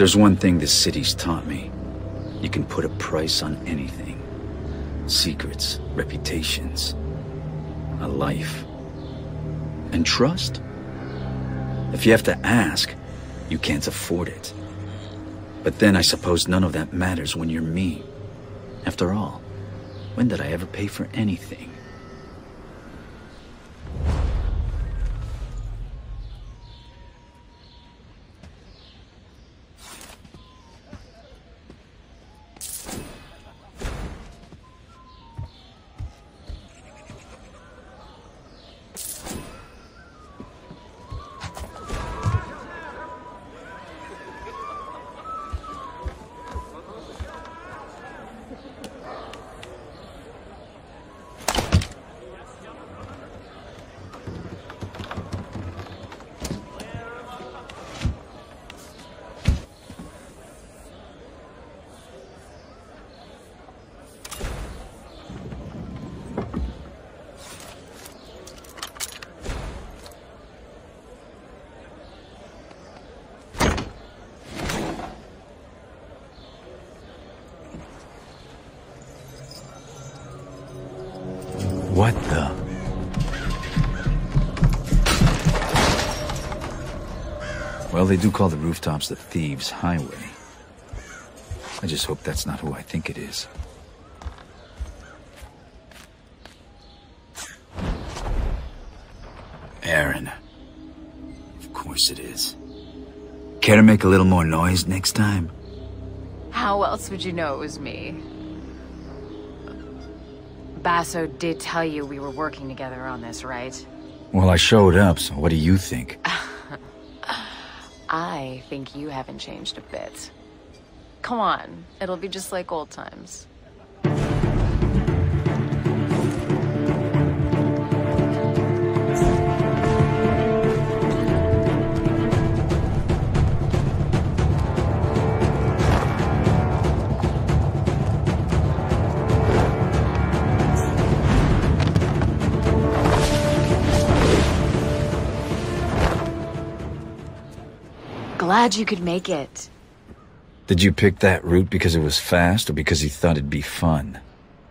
there's one thing this city's taught me. You can put a price on anything. Secrets, reputations, a life. And trust? If you have to ask, you can't afford it. But then I suppose none of that matters when you're me. After all, when did I ever pay for anything? They do call the rooftops the Thieves' Highway. I just hope that's not who I think it is. Erin. Of course it is. Care to make a little more noise next time? How else would you know it was me? Basso did tell you we were working together on this, right? Well, I showed up, so what do you think? I think you haven't changed a bit. Come on, it'll be just like old times. Glad you could make it. Did you pick that route because it was fast or because you thought it'd be fun?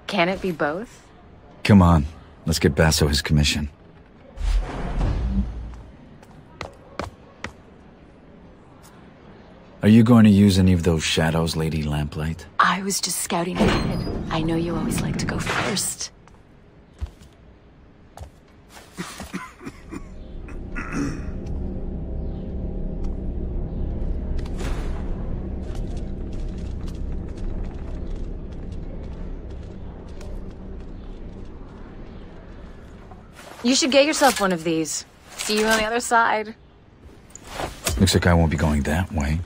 Can it be both? Come on, let's get Basso his commission. Are you going to use any of those shadows, Lady Lamplight? I was just scouting ahead. I know you always like to go first. You should get yourself one of these. See you on the other side. Looks like I won't be going that way.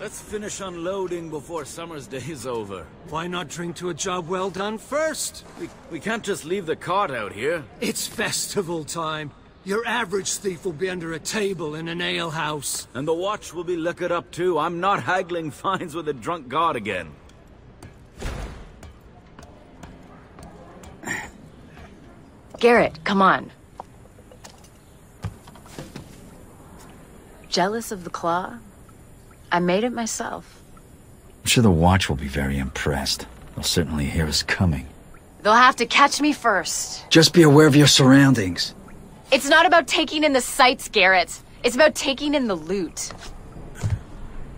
Let's finish unloading before summer's day is over. Why not drink to a job well done first? We, we can't just leave the cart out here. It's festival time. Your average thief will be under a table in an alehouse. And the watch will be liquored up too. I'm not haggling fines with a drunk guard again. Garrett, come on. Jealous of the claw? I made it myself. I'm sure the watch will be very impressed. They'll certainly hear us coming. They'll have to catch me first. Just be aware of your surroundings. It's not about taking in the sights, Garrett. It's about taking in the loot.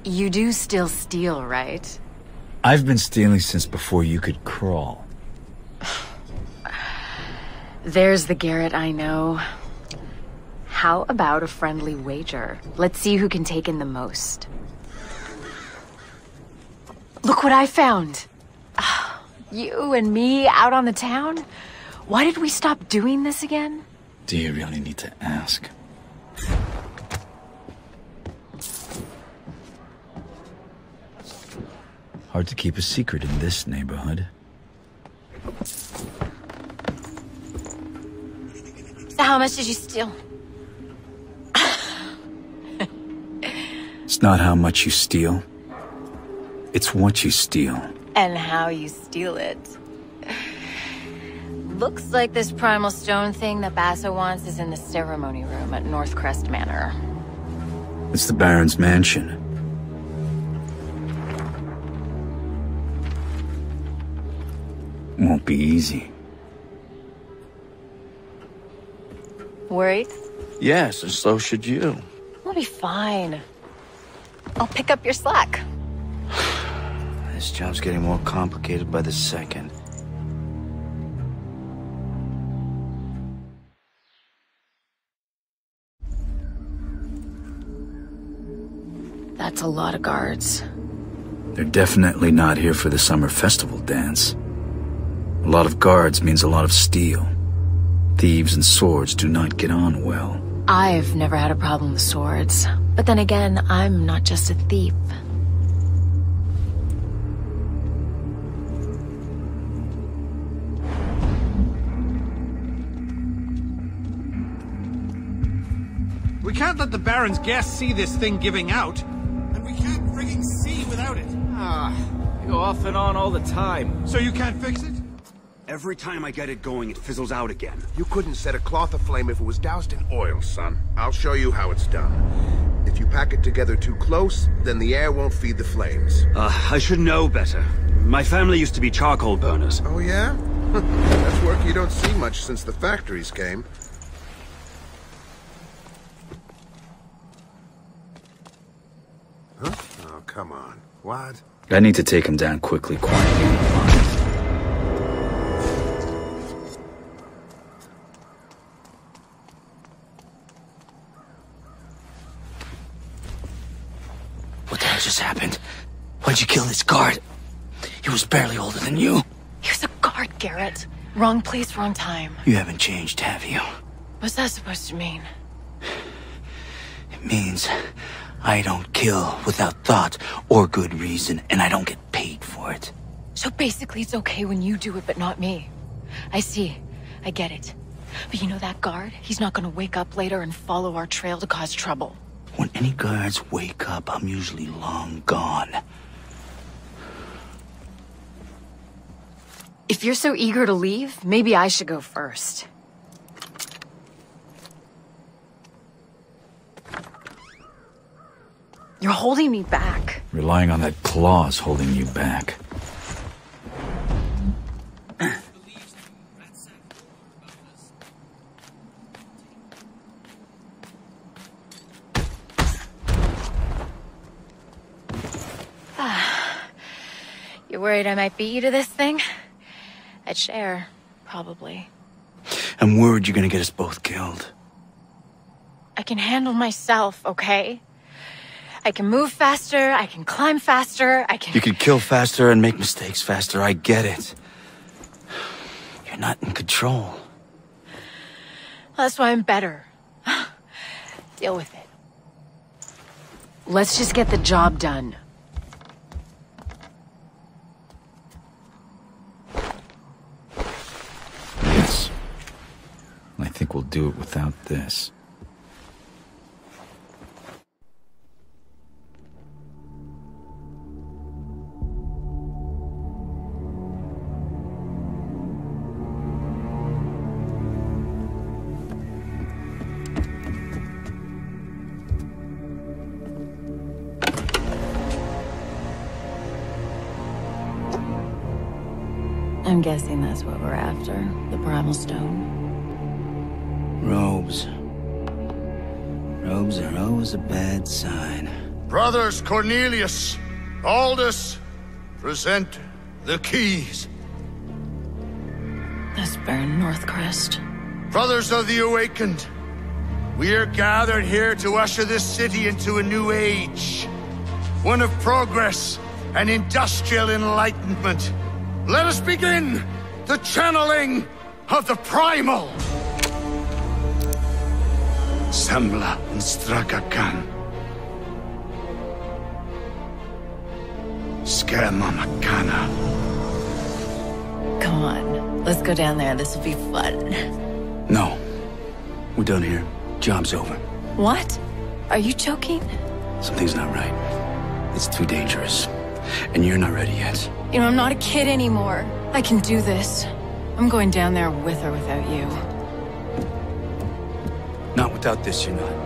You do still steal, right? I've been stealing since before you could crawl. There's the Garrett I know. How about a friendly wager? Let's see who can take in the most. Look what I found. You and me out on the town? Why did we stop doing this again? Do you really need to ask? Hard to keep a secret in this neighborhood. How much did you steal? it's not how much you steal. It's what you steal. And how you steal it. Looks like this primal stone thing that Basso wants is in the ceremony room at Northcrest Manor. It's the Baron's mansion. Won't be easy. Worried? Yes, and so should you. We'll be fine. I'll pick up your slack. This job's getting more complicated by the second. That's a lot of guards. They're definitely not here for the summer festival dance. A lot of guards means a lot of steel. Thieves and swords do not get on well. I've never had a problem with swords. But then again, I'm not just a thief. We can't let the Baron's guests see this thing giving out. And we can't frigging see without it. Ah, you go off and on all the time. So you can't fix it? Every time I get it going, it fizzles out again. You couldn't set a cloth aflame if it was doused in oil, son. I'll show you how it's done. If you pack it together too close, then the air won't feed the flames. Uh, I should know better. My family used to be charcoal burners. Oh, yeah? That's work you don't see much since the factories came. Huh? Oh, come on. What? I need to take him down quickly, quietly. What the hell just happened? Why'd you kill this guard? He was barely older than you. He was a guard, Garrett. Wrong place, wrong time. You haven't changed, have you? What's that supposed to mean? It means I don't kill without thought or good reason, and I don't get paid for it. So basically, it's okay when you do it, but not me. I see. I get it. But you know that guard? He's not gonna wake up later and follow our trail to cause trouble. When any guards wake up, I'm usually long gone. If you're so eager to leave, maybe I should go first. You're holding me back. Relying on that claw's holding you back. You worried I might beat you to this thing? I'd share, probably. I'm worried you're gonna get us both killed. I can handle myself, okay? I can move faster, I can climb faster, I can- You can kill faster and make mistakes faster, I get it. You're not in control. That's why I'm better. Deal with it. Let's just get the job done. Yes. I think we'll do it without this. I'm guessing that's what we're after. The primal stone. Robes are always a bad sign. Brothers Cornelius, Aldous, present the keys. That's Baron Northcrest. Brothers of the Awakened, we are gathered here to usher this city into a new age. One of progress and industrial enlightenment. Let us begin the channeling of the primal. Sembla Strakakan. Skema Makana. Come on, let's go down there. This will be fun. No. We're done here. Job's over. What? Are you joking? Something's not right. It's too dangerous. And you're not ready yet. You know, I'm not a kid anymore. I can do this. I'm going down there with or without you. Not without this, you're not.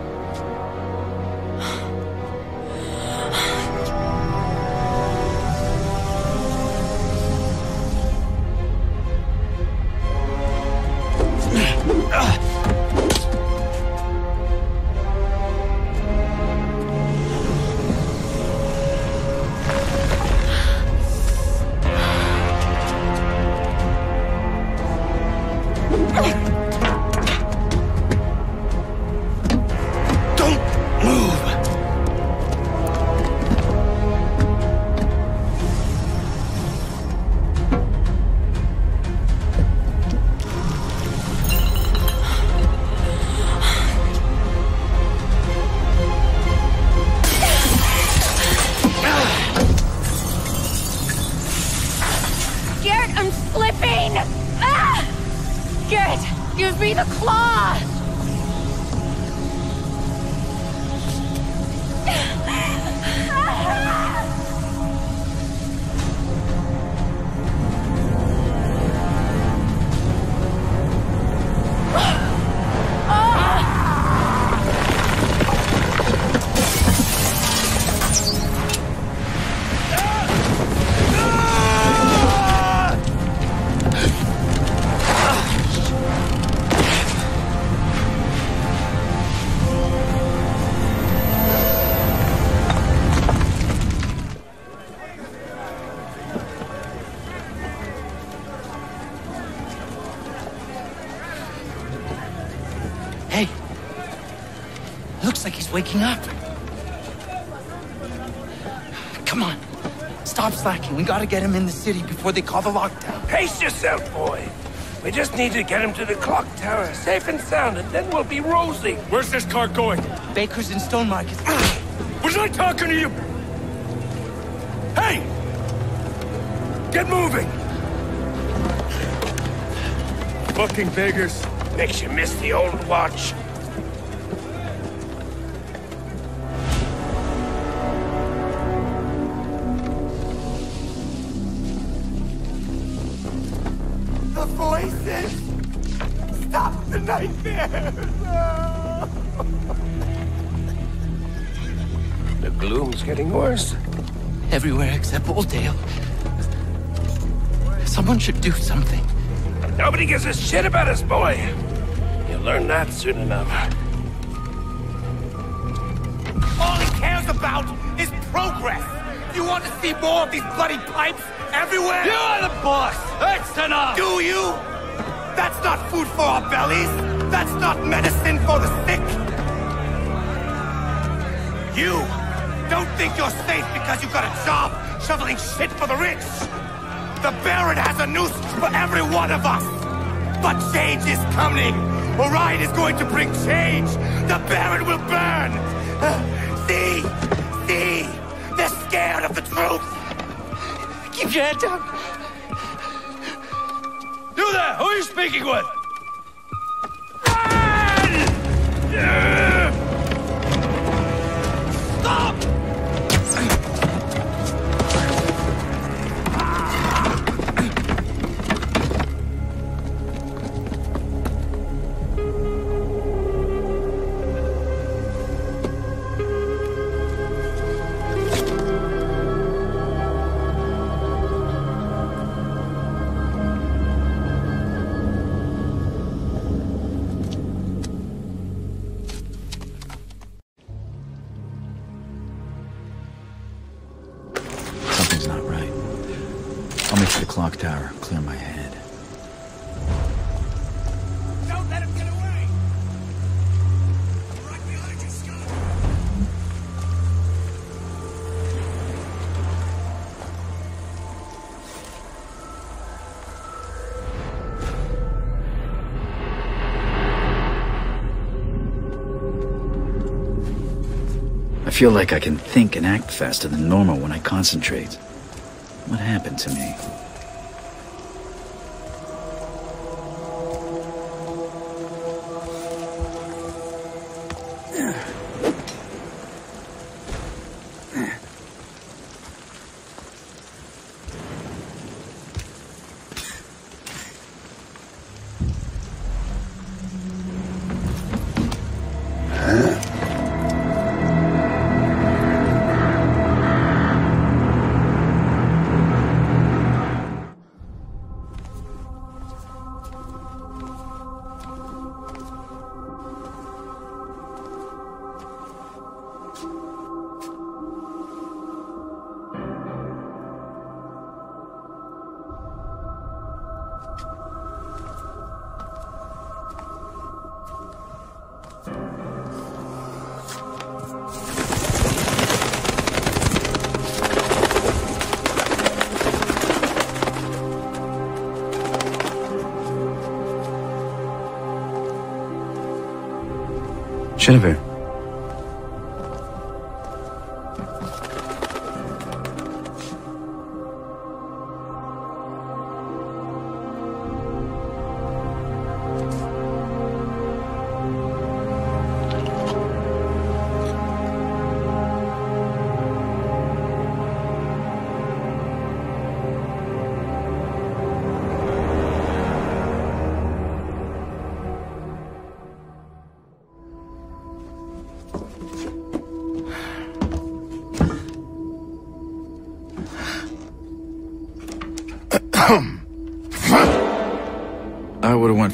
Waking up. Come on. Stop slacking. We gotta get him in the city before they call the lockdown. Pace yourself, boy. We just need to get him to the clock tower, safe and sound, and then we'll be rosy. Where's this car going? Baker's in Stone Market. Was I talking to you? Hey! Get moving! Fucking beggars. Makes you miss the old watch. Should do something. Nobody gives a shit about us, boy. You'll learn that soon enough. All he cares about is progress! You want to see more of these bloody pipes everywhere? You are the boss! That's enough! Do you? That's not food for our bellies! That's not medicine for the sick! You don't think you're safe because you've got a job shoveling shit for the rich! The Baron has a noose for every one of us! But change is coming! Orion is going to bring change! The Baron will burn! See? See? They're scared of the truth! Keep your head down. You there! Who are you speaking with? Feel like I can think and act faster than normal when I concentrate. What happened to me? Jennifer.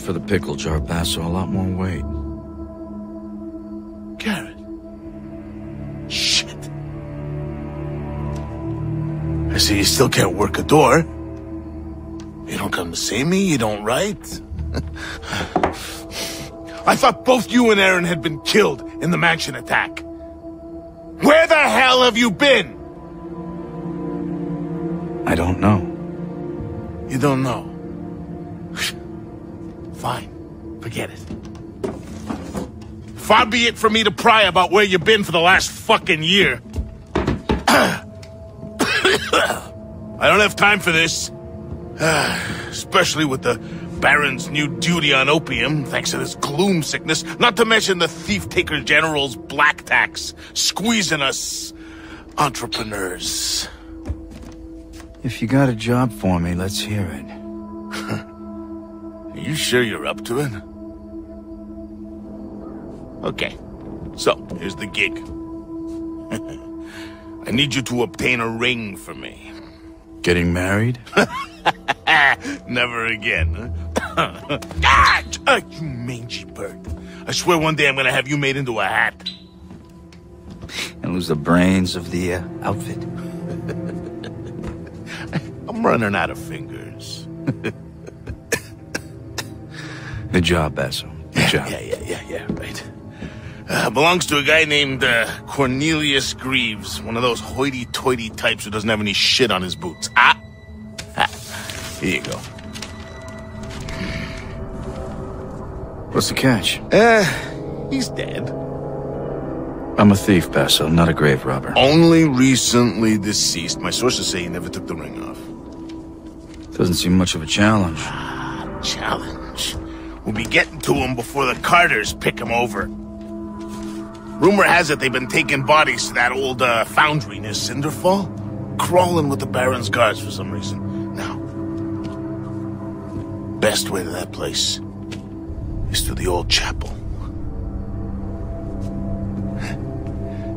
For the pickle jar basso a lot more weight. Garrett. Shit. I see you still can't work a door. You don't come to see me, you don't write. I thought both you and Erin had been killed in the mansion attack. Where the hell have you been? I don't know. You don't know. Fine. Forget it. Far be it for me to pry about where you've been for the last fucking year. I don't have time for this. Especially with the Baron's new duty on opium, thanks to this gloom sickness, not to mention the thief-taker general's black tax, squeezing us entrepreneurs. If you got a job for me, let's hear it. Are you sure you're up to it? Okay, so here's the gig. I need you to obtain a ring for me. Getting married? Never again, huh? ah, ah, you mangy bird. I swear one day I'm gonna have you made into a hat. And lose the brains of the uh, outfit. I'm running out of fingers. Good job, Basso. Good job. Yeah, yeah, yeah, yeah, right. Uh, belongs to a guy named uh, Cornelius Greaves, one of those hoity-toity types who doesn't have any shit on his boots. Ah! ah. Here you go. What's the catch? Uh, he's dead. I'm a thief, Basso, not a grave robber. Only recently deceased. My sources say he never took the ring off. Doesn't seem much of a challenge. Ah, challenge. We'll be getting to him before the Carters pick him over. Rumor has it they've been taking bodies to that old uh, foundry near Cinderfall. Crawling with the Baron's guards for some reason. Now, best way to that place is through the old chapel.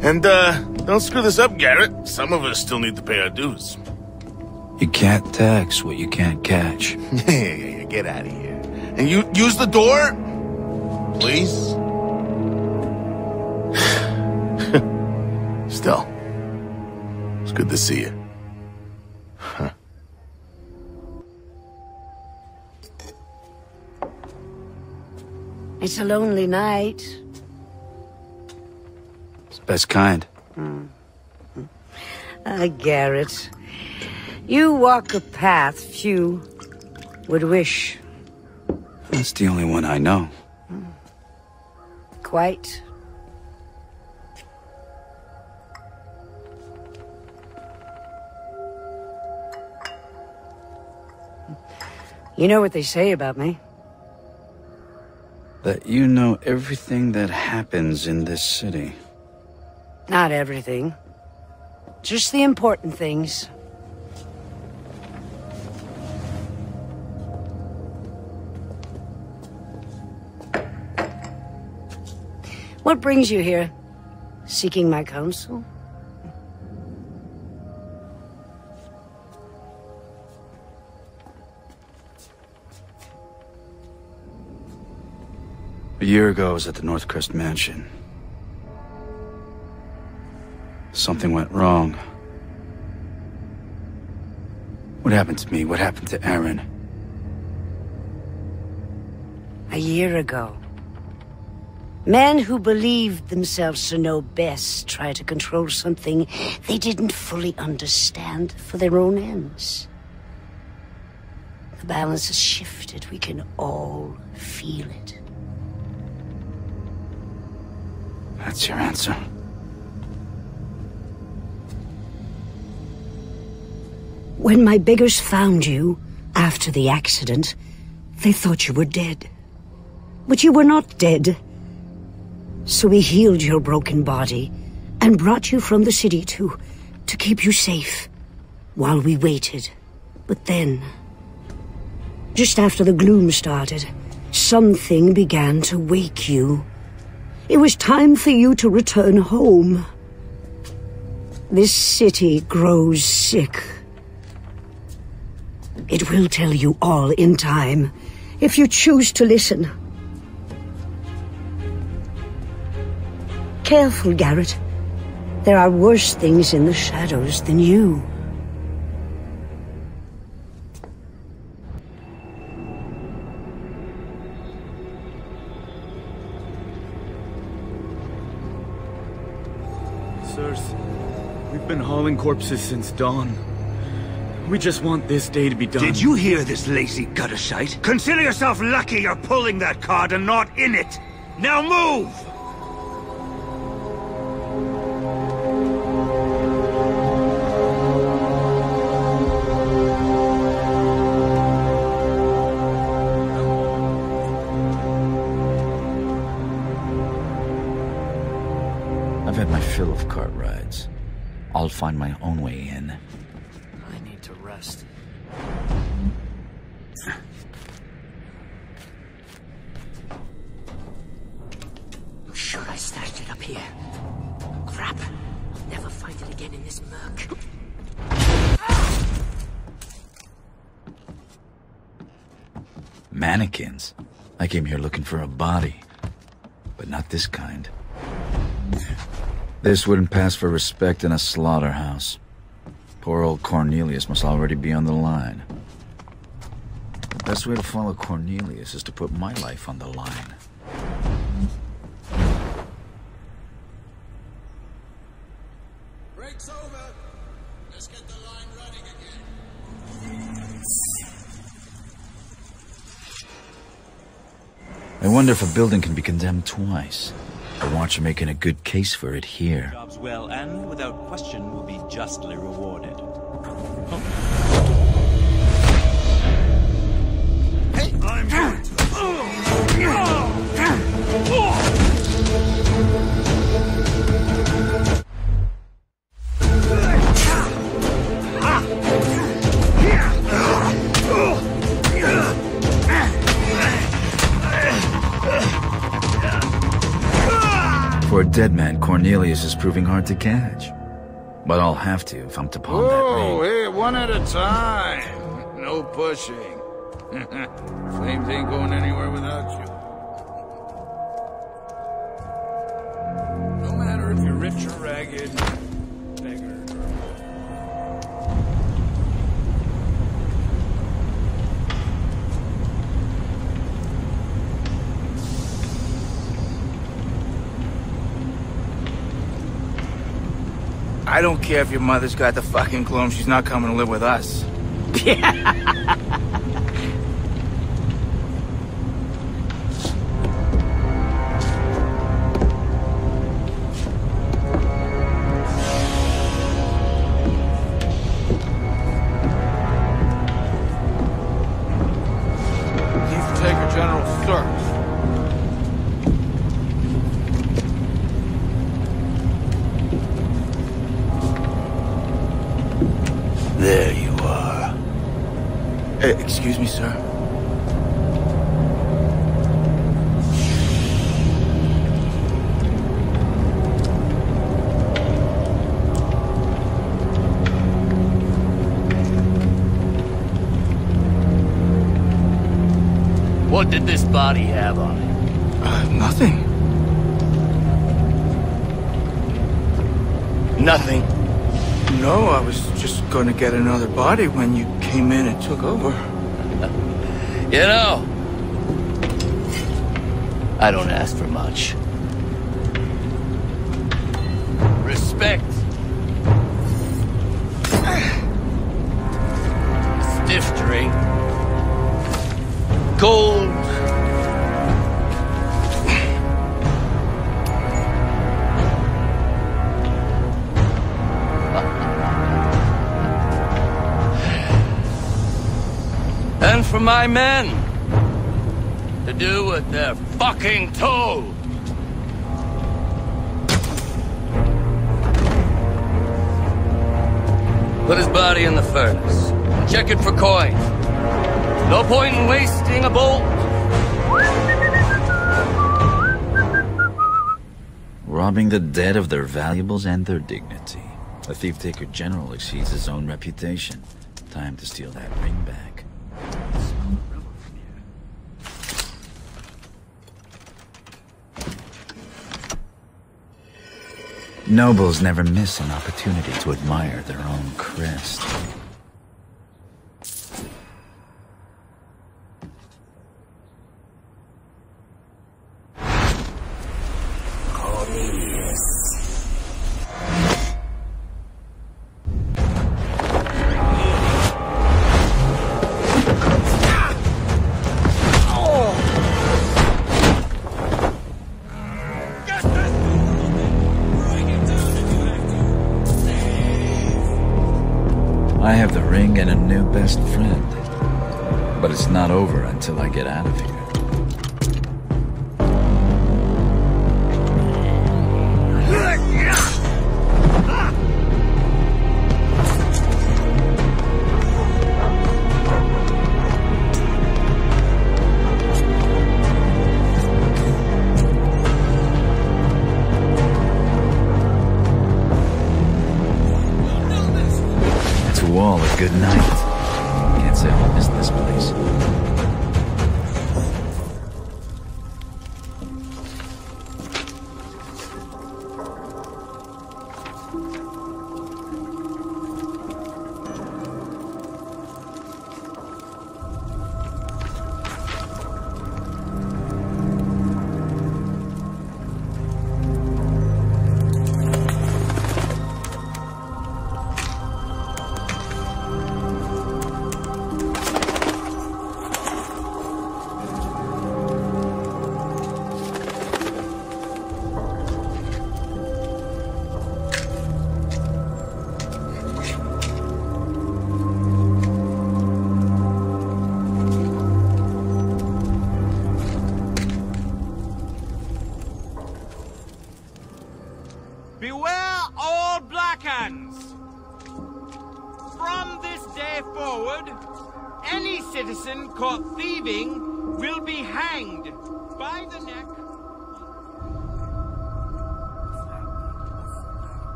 And, uh, don't screw this up, Garrett. Some of us still need to pay our dues. You can't tax what you can't catch. yeah, yeah, yeah, get out of here. And you use the door? Please? Still, it's good to see you. Huh. It's a lonely night. It's the best kind. Mm. Ah, Garrett. You walk a path few would wish. That's the only one I know. Quite. You know what they say about me? That you know everything that happens in this city. Not everything. Just the important things. What brings you here? Seeking my counsel? A year ago, I was at the Northcrest Mansion. Something went wrong. What happened to me? What happened to Erin? A year ago. Men who believed themselves to know best try to control something they didn't fully understand for their own ends. The balance has shifted. We can all feel it. That's your answer. When my beggars found you, after the accident, they thought you were dead. But you were not dead. So we healed your broken body, and brought you from the city to... to keep you safe, while we waited. But then... Just after the gloom started, something began to wake you. It was time for you to return home. This city grows sick. It will tell you all in time, if you choose to listen. careful, Garrett. There are worse things in the shadows than you. Sirs, we've been hauling corpses since dawn. We just want this day to be done. Did you hear this lazy gutter shite? Consider yourself lucky you're pulling that card and not in it! Now move! Had my fill of cart rides. I'll find my own way in. I need to rest. I'm sure I stashed it up here. Crap. I'll never find it again in this murk. Mannequins. I came here looking for a body. But not this kind. This wouldn't pass for respect in a slaughterhouse. Poor old Cornelius must already be on the line. The best way to follow Cornelius is to put my life on the line. Break's over. Let's get the line running again. I wonder if a building can be condemned twice. I watch you making a good case for it here. Jobs well and without question will be justly rewarded. Hey, I'm oh. Dead man, Cornelius is proving hard to catch. But I'll have to if I'm to pawn that ring. Whoa, hey, one at a time. No pushing. Flames ain't going anywhere without you. I don't care if your mother's got the fucking gloom. She's not coming to live with us. Chief What did this body have on it? Uh, nothing. Nothing. No, I was just gonna get another body when you came in and took over. You know, I don't ask for much. Respect. Stiff drink. Gold. And for my men to do what they're fucking told. Put his body in the furnace. Check it for coin. No point in wasting a bolt. Robbing the dead of their valuables and their dignity. A thief-taker general exceeds his own reputation. Time to steal that ring back. Nobles never miss an opportunity to admire their own crest.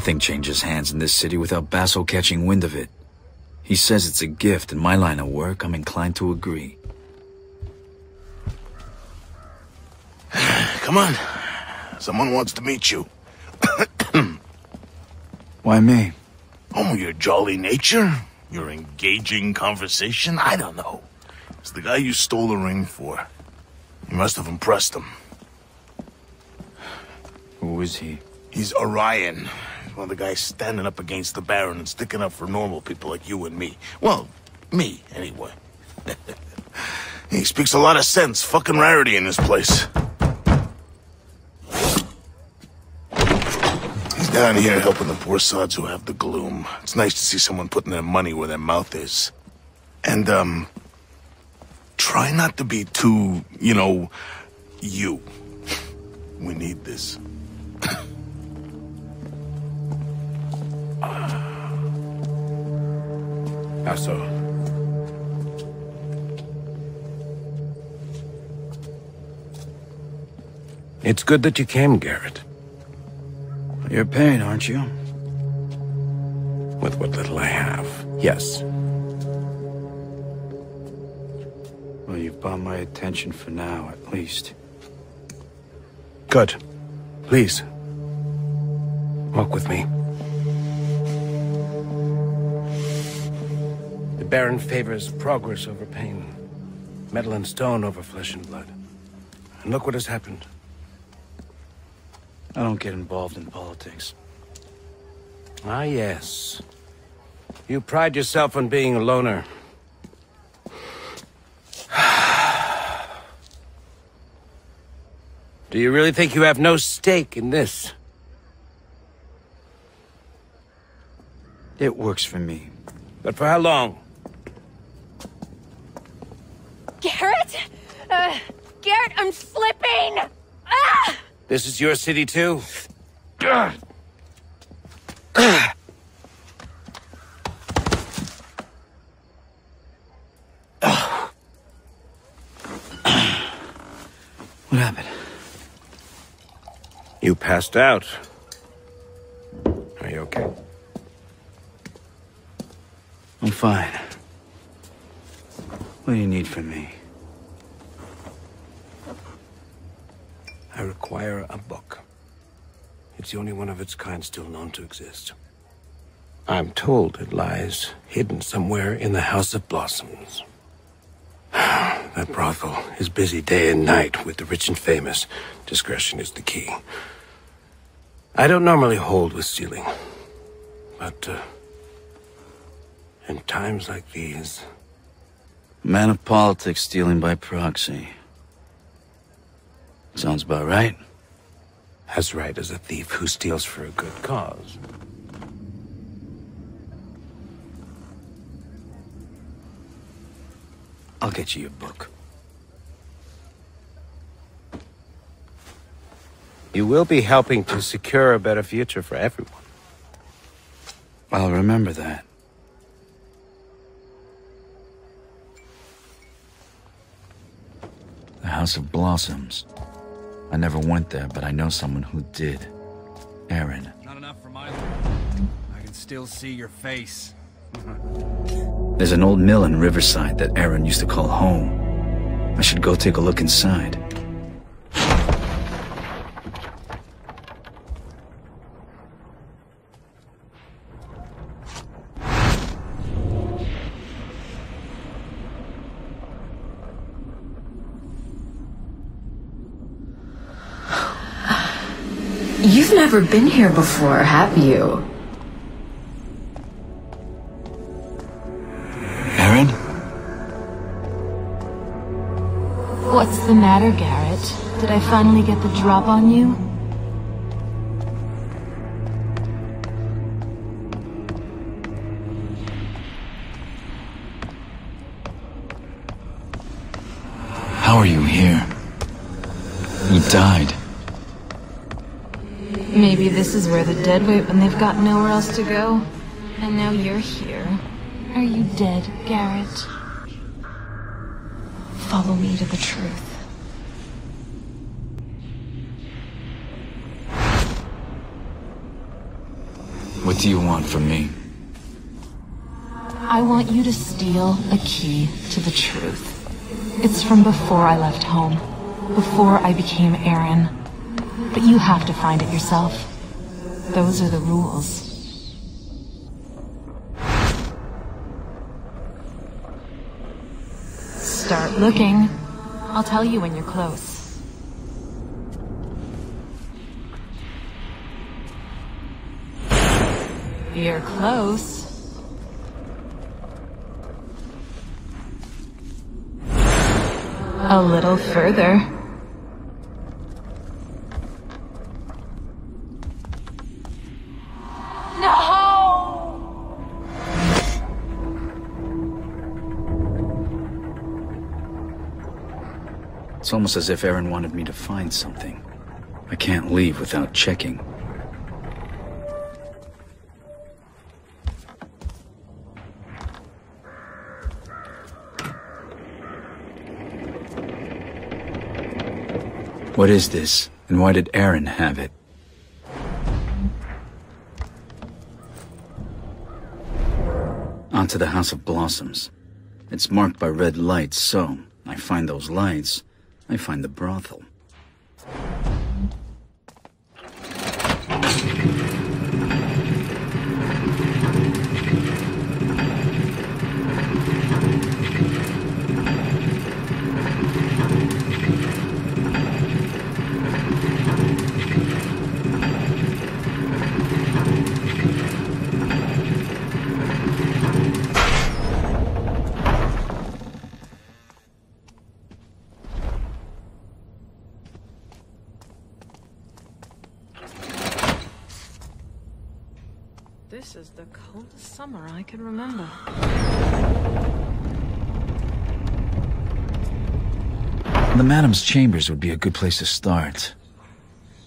Nothing changes hands in this city without Basso catching wind of it. He says it's a gift. In my line of work, I'm inclined to agree. Come on. Someone wants to meet you. Why me? Oh, your jolly nature? Your engaging conversation? I don't know. It's the guy you stole the ring for. You must have impressed him. Who is he? He's Orion. One of the guys standing up against the Baron and sticking up for normal people like you and me. Well, me, anyway. he speaks a lot of sense. Fucking rarity in this place. He's down here helping the poor sods who have the gloom. It's nice to see someone putting their money where their mouth is. And, um, try not to be too, you know, you. We need this. How so? It's good that you came, Garrett. You're paying, aren't you? With what little I have, yes. Well, you've bought my attention for now, at least. Good. Please. Walk with me. Baron favors progress over pain, metal and stone over flesh and blood. And look what has happened. I don't get involved in politics. Ah, yes. You pride yourself on being a loner. Do you really think you have no stake in this? It works for me. But for how long? Garrett? Uh, Garrett, I'm slipping! Ah! This is your city too? What happened? You passed out. Are you okay? I'm fine. What do you need from me? I require a book. It's the only one of its kind still known to exist. I'm told it lies hidden somewhere in the House of Blossoms. that brothel is busy day and night with the rich and famous. Discretion is the key. I don't normally hold with stealing, but uh, in times like these, Man of politics stealing by proxy. Sounds about right. As right as a thief who steals for a good cause. I'll get you your book. You will be helping to secure a better future for everyone. I'll remember that. House of Blossoms. I never went there, but I know someone who did. Erin. Not enough for my I can still see your face. There's an old mill in Riverside that Erin used to call home. I should go take a look inside. You've never been here before, have you? Erin? What's the matter, Garrett? Did I finally get the drop on you? How are you here? You died. Maybe this is where the dead wait when they've got nowhere else to go. And now you're here. Are you dead, Garrett? Follow me to the truth. What do you want from me? I want you to steal a key to the truth. It's from before I left home, before I became Erin. But you have to find it yourself. Those are the rules. Start looking. I'll tell you when you're close. You're close. A little further. It's almost as if Erin wanted me to find something. I can't leave without checking. What is this, and why did Erin have it? Onto the House of Blossoms. It's marked by red lights, so I find those lights, I find the brothel. Can remember. The Madam's chambers would be a good place to start.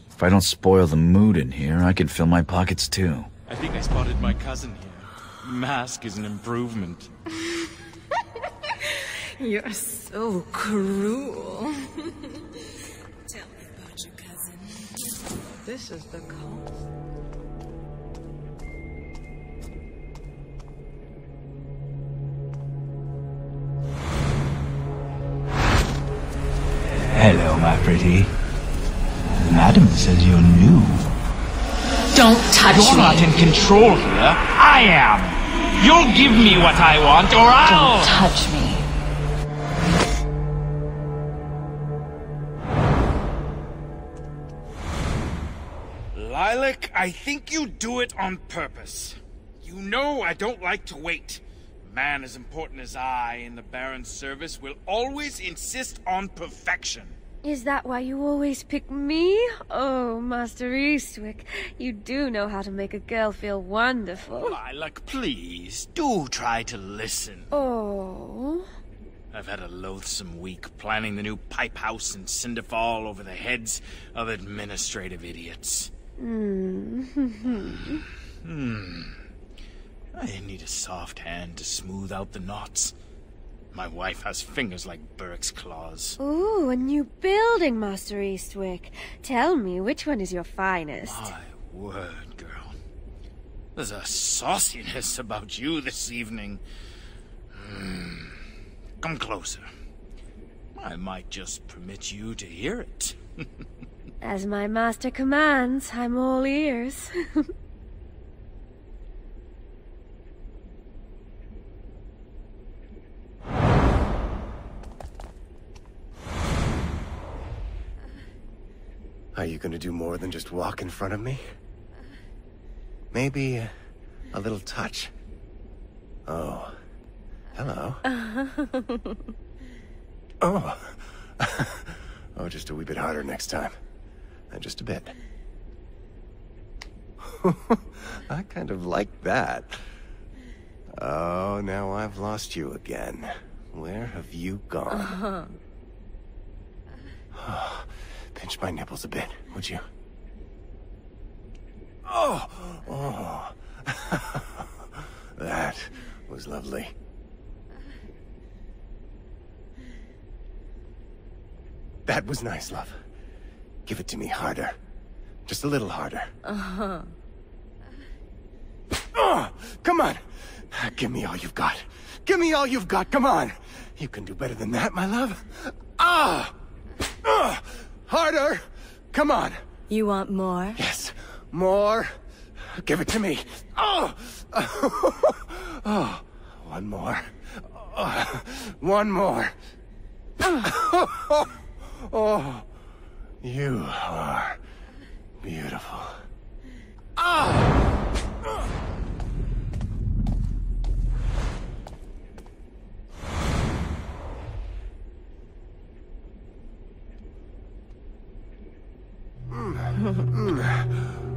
If I don't spoil the mood in here, I can fill my pockets too. I think I spotted my cousin here. Mask is an improvement. You're so cruel. Tell me about your cousin. This is the coldest. Pretty. Madam says you're new. Don't touch me. You're not in control here. I am. You'll give me what I want, or I'll... Don't touch me. Lilac, I think you do it on purpose. You know I don't like to wait. A man as important as I in the Baron's service will always insist on perfection. Is that why you always pick me? Oh, Master Eastwick, you do know how to make a girl feel wonderful. Lilac, please, do try to listen. Oh. I've had a loathsome week planning the new pipe house in Cinderfall over the heads of administrative idiots. Hmm. Hmm. I need a soft hand to smooth out the knots. My wife has fingers like Burrick's claws. Ooh, a new building, Master Eastwick. Tell me, which one is your finest? My word, girl. There's a sauciness about you this evening. Hmm. Come closer. I might just permit you to hear it. As my master commands, I'm all ears. Are you gonna do more than just walk in front of me? Maybe uh, a little touch. Oh. Hello. Oh. oh, just a wee bit harder next time. Uh, just a bit. I kind of like that. Oh, now I've lost you again. Where have you gone? Pinch my nipples a bit, would you? Oh! Oh! that was lovely. That was nice, love. Give it to me harder. Just a little harder. Uh-huh. Oh, come on! Give me all you've got. Give me all you've got, come on! You can do better than that, my love. Ah! Ah! Harder! Come on! You want more? Yes, more. Give it to me. Oh! oh, one more. Oh, one more. Oh, oh, you are beautiful. Ah!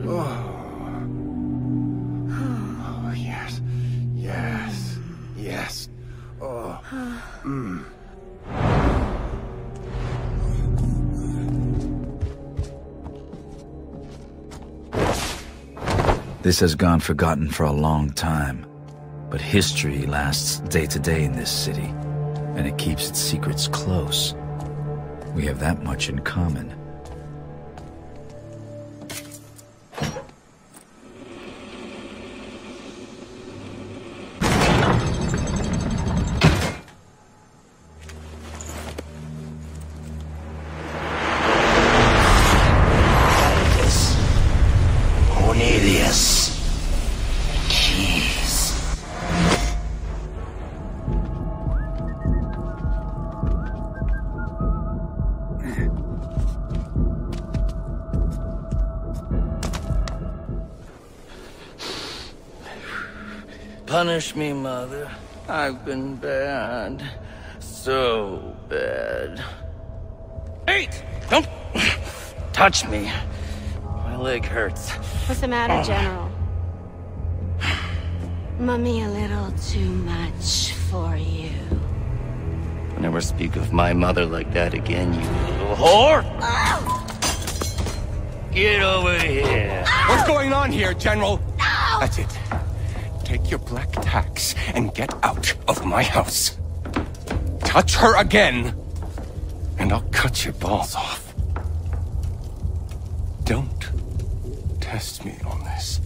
Oh. oh, yes. Yes. Yes. Oh. Mm. This has gone forgotten for a long time, but history lasts day to day in this city, and it keeps its secrets close. We have that much in common. Me, Mother. I've been bad. So bad. Eight! Don't touch me. My leg hurts. What's the matter, ah. General? Mummy a little too much for you. Never speak of my mother like that again, you little whore! Get over here. What's going on here, General? That's it. Take your black tax and get out of my house. Touch her again, and I'll cut your balls off. Don't test me on this.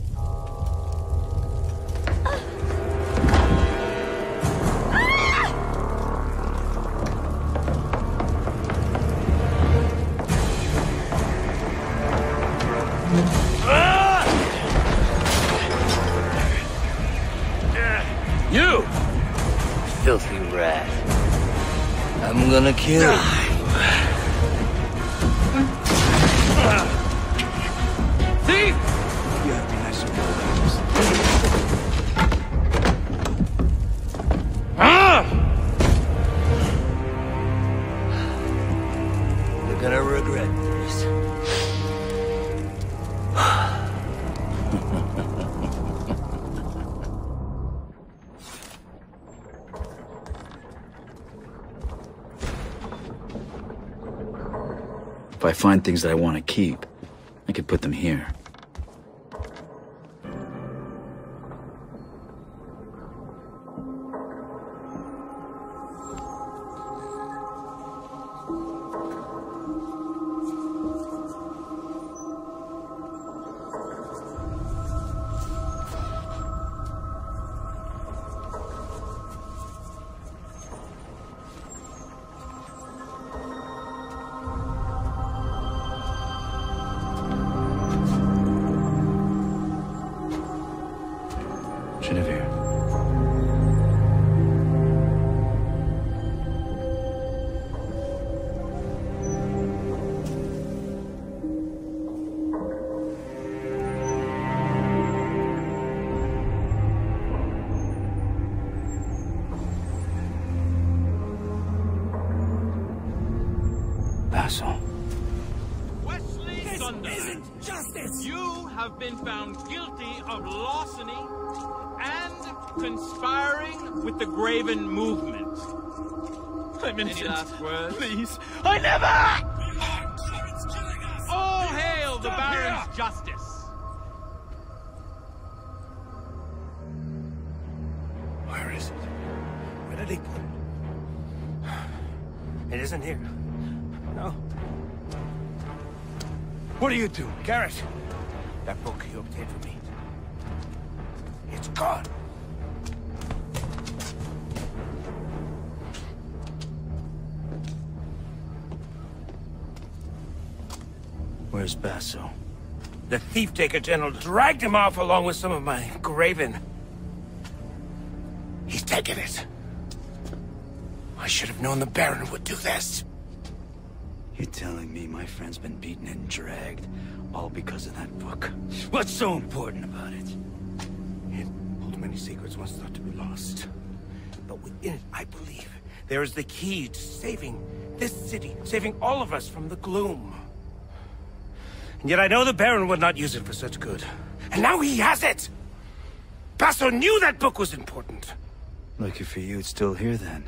I'm gonna kill find things that I want to keep, I could put them here. Where's Basso? The thief-taker general dragged him off along with some of my graven. He's taken it. I should have known the Baron would do this. You're telling me my friend's been beaten and dragged, all because of that book? What's so important about it? It holds many secrets once thought to be lost. But within it, I believe, there is the key to saving this city, saving all of us from the gloom. And yet I know the Baron would not use it for such good. And now he has it! Basso knew that book was important. Lucky for you, it's still here then.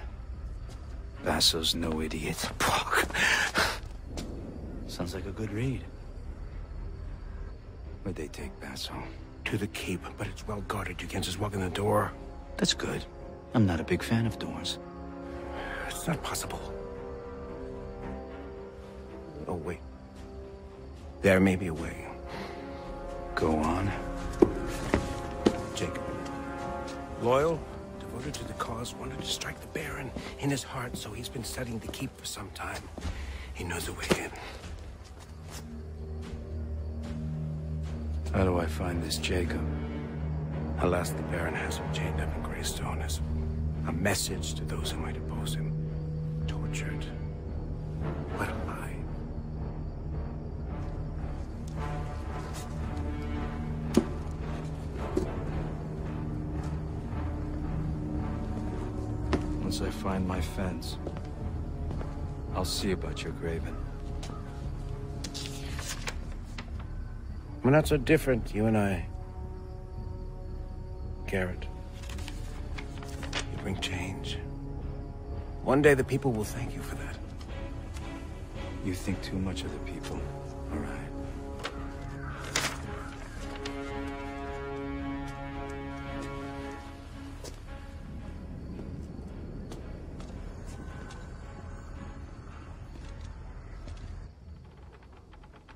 Basso's no idiot. Book! Sounds like a good read. Where'd they take Basso? To the keep, but it's well guarded. You can't just walk in the door. That's good. I'm not a big fan of doors. It's not possible. Oh, wait. There may be a way. Go on. Jacob. Loyal, devoted to the cause, wanted to strike the Baron in his heart, so he's been studying the keep for some time. He knows the way in. How do I find this Jacob? Alas, the Baron has him chained up in Greystone as a message to those who might oppose him. Tortured. What find my fence, I'll see about your Graven. We're not so different, you and I. Garrett. You bring change. One day the people will thank you for that. You think too much of the people, all right?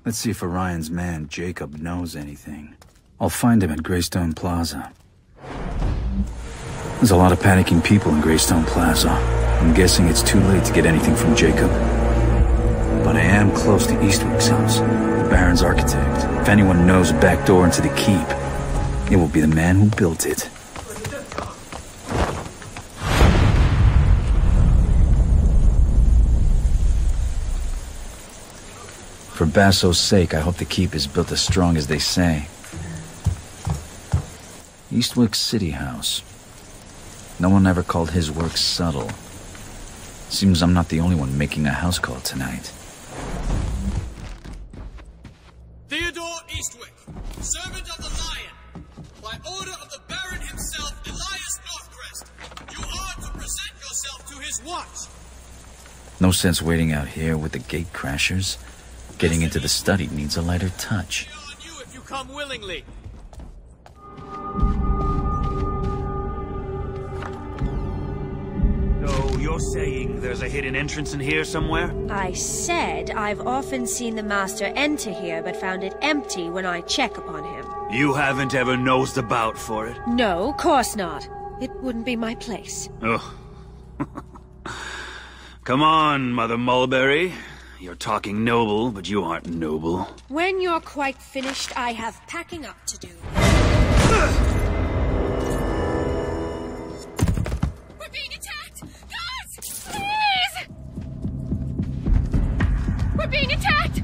Let's see if Orion's man, Jacob, knows anything. I'll find him at Greystone Plaza. There's a lot of panicking people in Greystone Plaza. I'm guessing it's too late to get anything from Jacob. But I am close to Eastwick's house, the Baron's architect. If anyone knows a back door into the keep, it will be the man who built it. For Basso's sake, I hope the keep is built as strong as they say. Eastwick City House. No one ever called his work subtle. Seems I'm not the only one making a house call tonight. Theodore Eastwick, servant of the Lion, by order of the Baron himself, Elias Northcrest, you are to present yourself to his watch. No sense waiting out here with the gate crashers. Getting into the study needs a lighter touch. if you come willingly. So you're saying there's a hidden entrance in here somewhere? I said I've often seen the Master enter here, but found it empty when I check upon him. You haven't ever nosed about for it? No, course not. It wouldn't be my place. Ugh. Come on, Mother Mulberry. You're talking noble, but you aren't noble. When you're quite finished, I have packing up to do. We're being attacked! Guards! Please! We're being attacked!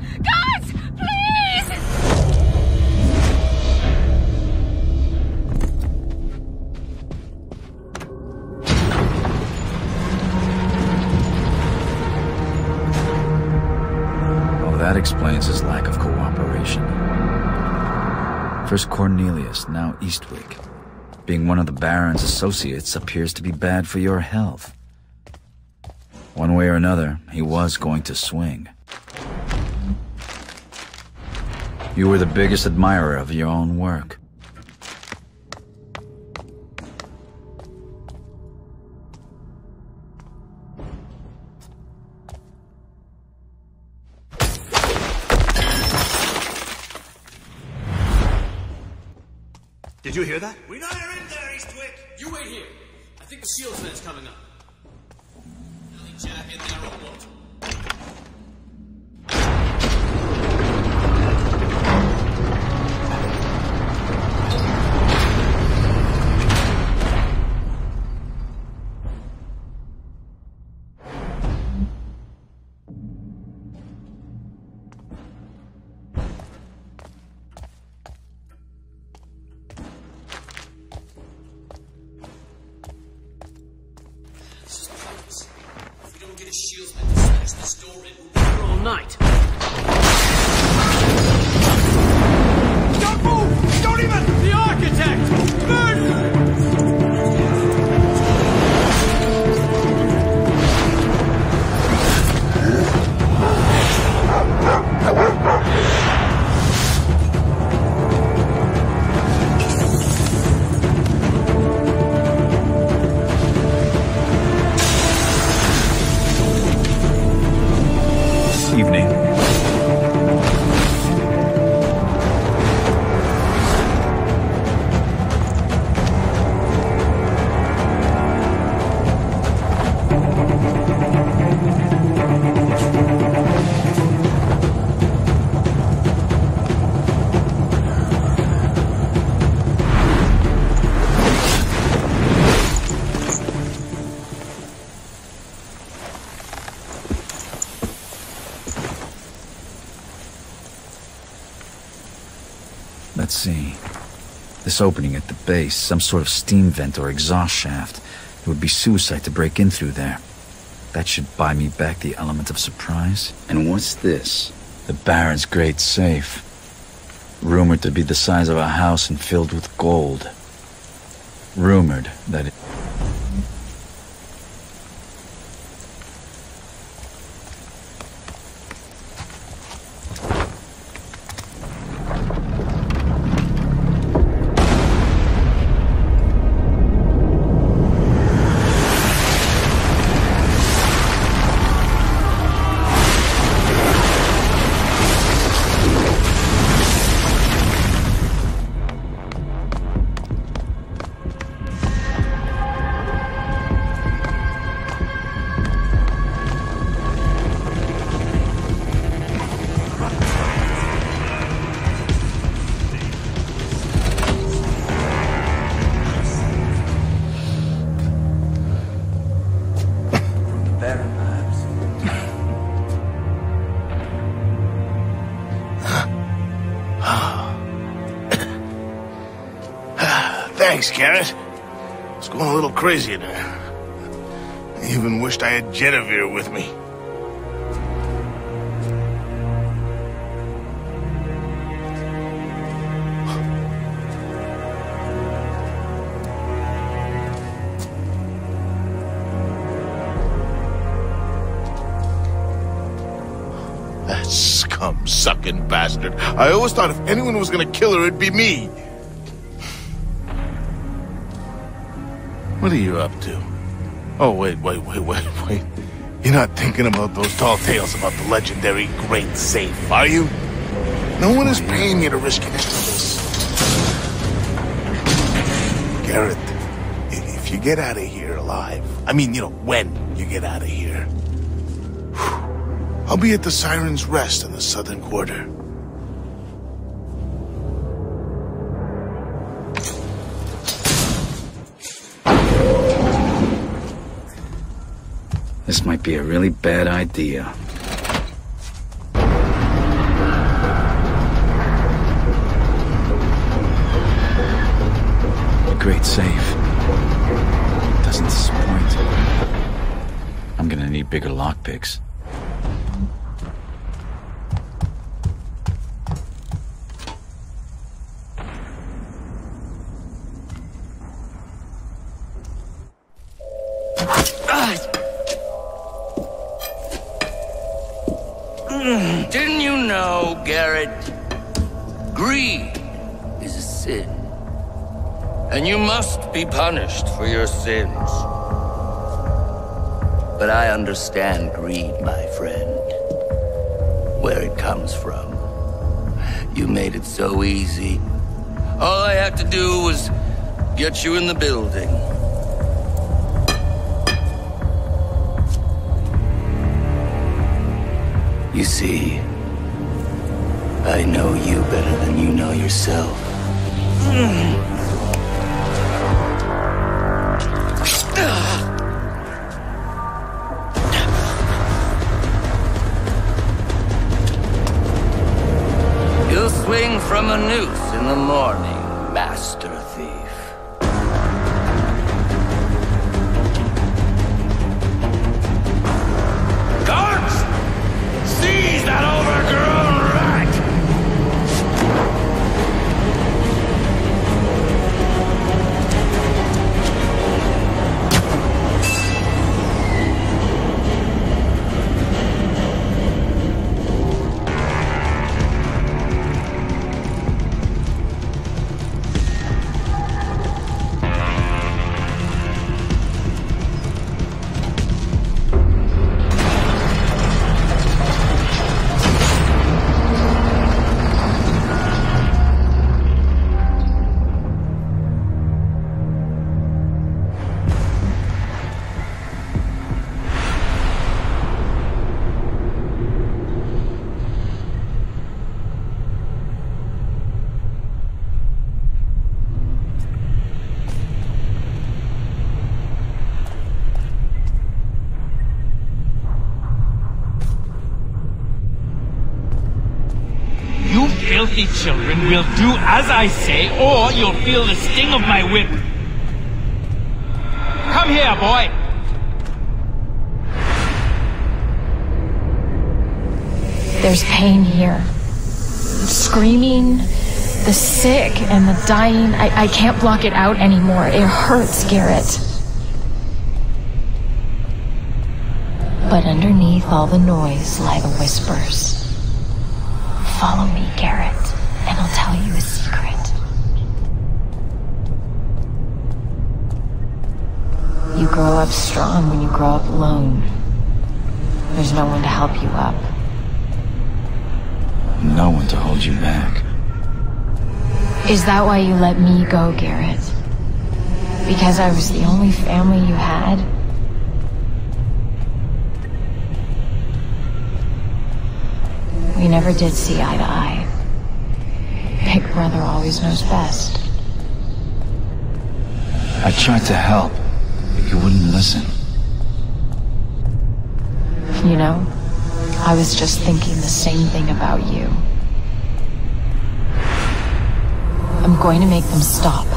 Explains his lack of cooperation. First Cornelius, now Eastwick. Being one of the Baron's associates appears to be bad for your health. One way or another, he was going to swing. You were the biggest admirer of your own work. This opening at the base, some sort of steam vent or exhaust shaft. It would be suicide to break in through there. That should buy me back the element of surprise. And what's this? The Baron's great safe. Rumored to be the size of a house and filled with gold. Rumored that it... crazy. I even wished I had Genevieve with me. That scum thumb-sucking bastard. I always thought if anyone was gonna kill her, it'd be me. What are you up to? Oh, wait, wait, wait, wait, wait. You're not thinking about those tall tales about the legendary Great Safe, are you? No one is paying you to risk of this. Garrett, if you get out of here alive, I mean, you know, when you get out of here, I'll be at the Siren's Rest in the Southern Quarter. Might be a really bad idea. A great save. Doesn't disappoint. I'm gonna need bigger lockpicks. Punished for your sins. But I understand greed, my friend. Where it comes from. You made it so easy. All I had to do was get you in the building. You see, I know you better than you know yourself. will do as I say, or you'll feel the sting of my whip. Come here, boy. There's pain here. Screaming, the sick and the dying. I, I can't block it out anymore. It hurts, Garrett. But underneath all the noise lie the whispers. Follow me, Garrett, and I'll tell you a secret. You grow up strong when you grow up alone. There's no one to help you up. No one to hold you back. Is that why you let me go, Garrett? Because I was the only family you had? We never did see eye to eye. Big brother always knows best. I tried to help, but you wouldn't listen. You know, I was just thinking the same thing about you. I'm going to make them stop.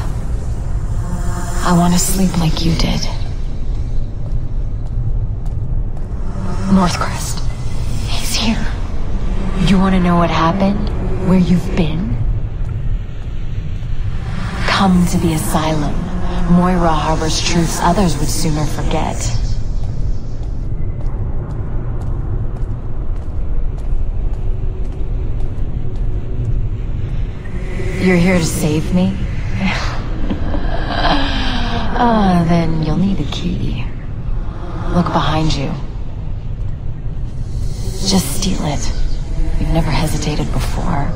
I want to sleep like you did. Northcrest. He's here. You want to know what happened? Where you've been? Come to the asylum. Moira harbors truths others would sooner forget. You're here to save me? uh, then you'll need a key. Look behind you. Just steal it. You've never hesitated before.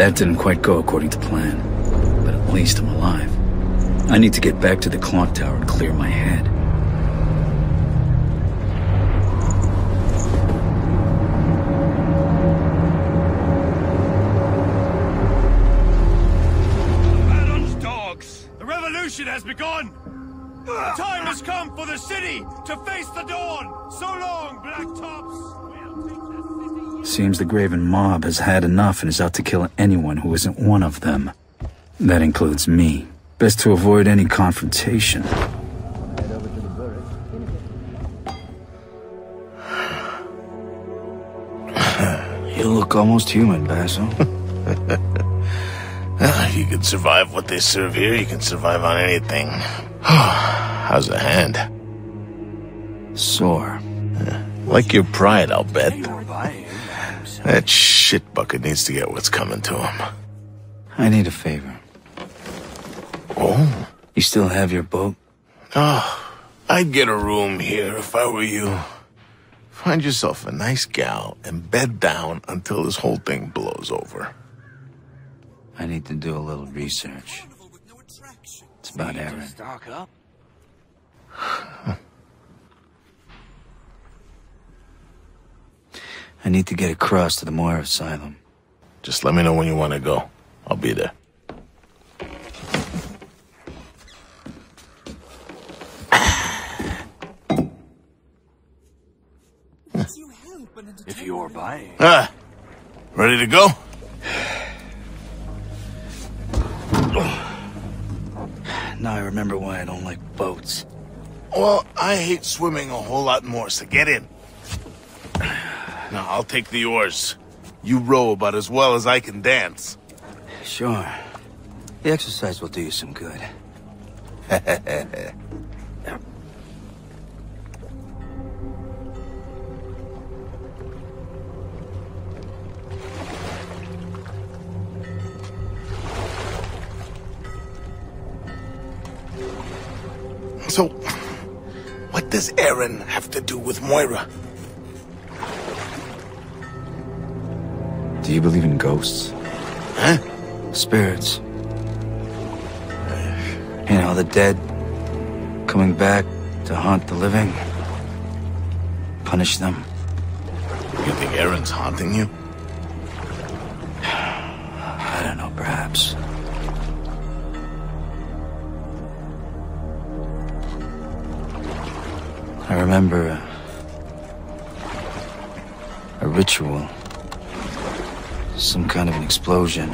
That didn't quite go according to plan, but at least I'm alive. I need to get back to the clock tower and clear my head. Baron's dogs! The revolution has begun! The time has come for the city to face the dawn! So long, Black Tops! Seems the Graven mob has had enough and is out to kill anyone who isn't one of them. That includes me. Best to avoid any confrontation. You look almost human, Basil. if you can survive what they serve here, you can survive on anything. How's the hand? Sore. Like your pride, I'll bet. That shit bucket needs to get what's coming to him. I need a favor. Oh? You still have your boat? Oh, I'd get a room here if I were you. Find yourself a nice gal and bed down until this whole thing blows over. I need to do a little research. It's about Erin. Stock up. I need to get across to the Moira Asylum. Just let me know when you want to go. I'll be there. If you're buying. Ah, ready to go? Now I remember why I don't like boats. Well, I hate swimming a whole lot more, so get in. Now, I'll take the oars. You row about as well as I can dance. Sure. The exercise will do you some good. So, what does Erin have to do with Moira? Do you believe in ghosts? Huh? Spirits. You know, the dead coming back to haunt the living. Punish them. You think Erin's haunting you? I don't know, perhaps. I remember a, a ritual. Some kind of an explosion.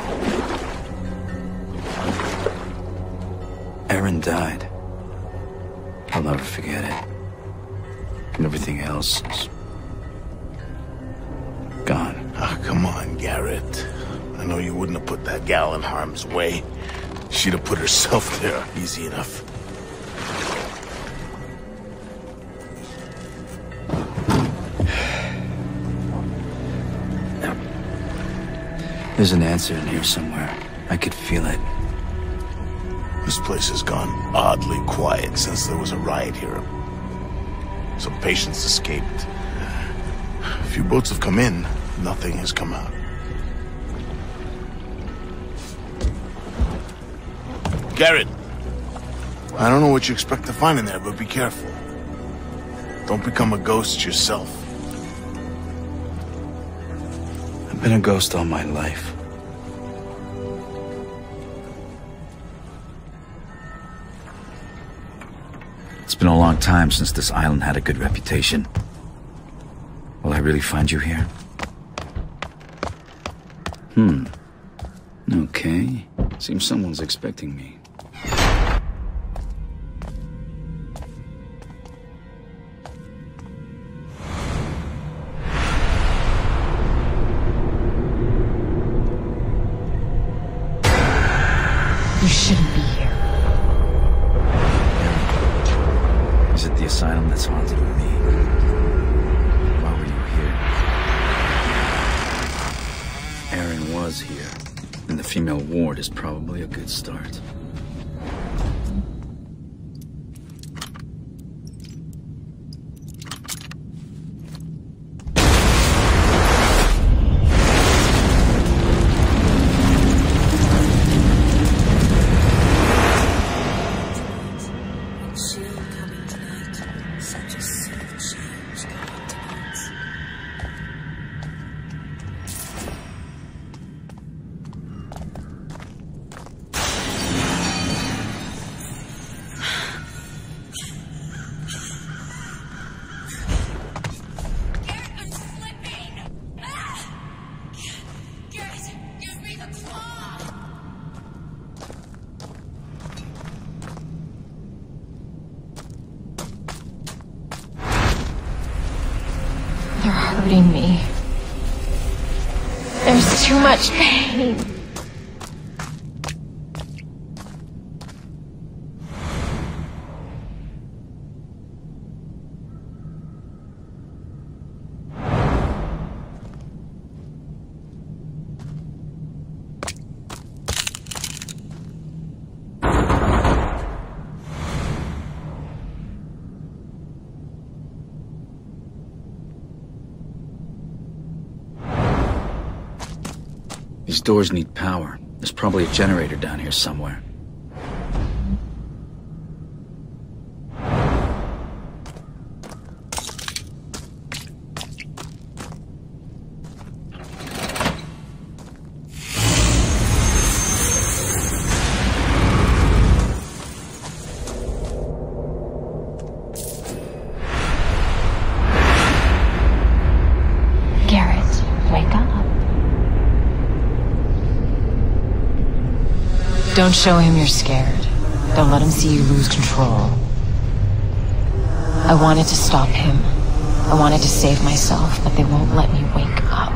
Erin died. I'll never forget it. And everything else is gone. Oh, come on, Garrett. I know you wouldn't have put that gal in harm's way. She'd have put herself there easy enough. There's an answer in here somewhere. I could feel it. This place has gone oddly quiet since there was a riot here. Some patients escaped. A few boats have come in, nothing has come out. Garrett, I don't know what you expect to find in there, but be careful. Don't become a ghost yourself. Been a ghost all my life. It's been a long time since this island had a good reputation. Will I really find you here? Hmm. Okay. Seems someone's expecting me. Much pain. These doors need power. There's probably a generator down here somewhere. Don't show him you're scared. Don't let him see you lose control. I wanted to stop him. I wanted to save myself, but they won't let me wake up.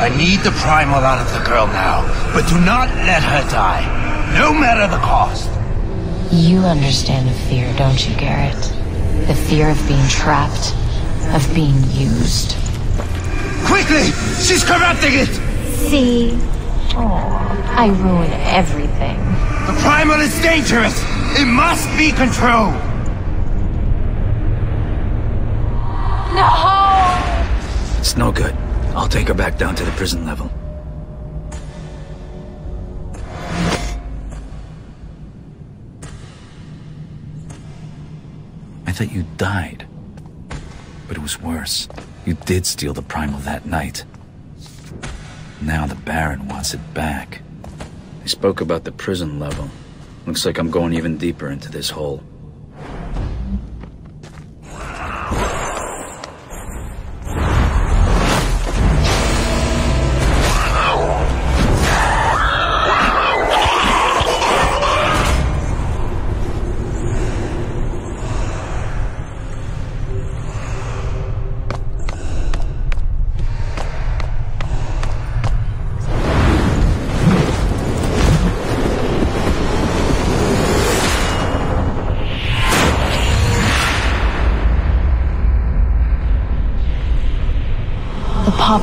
I need the primal out of the girl now, but do not let her die, no matter the cost. You understand the fear, don't you, Garrett? The fear of being trapped, of being used. Quickly! She's corrupting it! See? Oh, I ruin everything. The primal is dangerous! It must be controlled! No! It's no good. I'll take her back down to the prison level. I thought you died. But it was worse. You did steal the primal that night. Now the Baron wants it back. He spoke about the prison level. Looks like I'm going even deeper into this hole.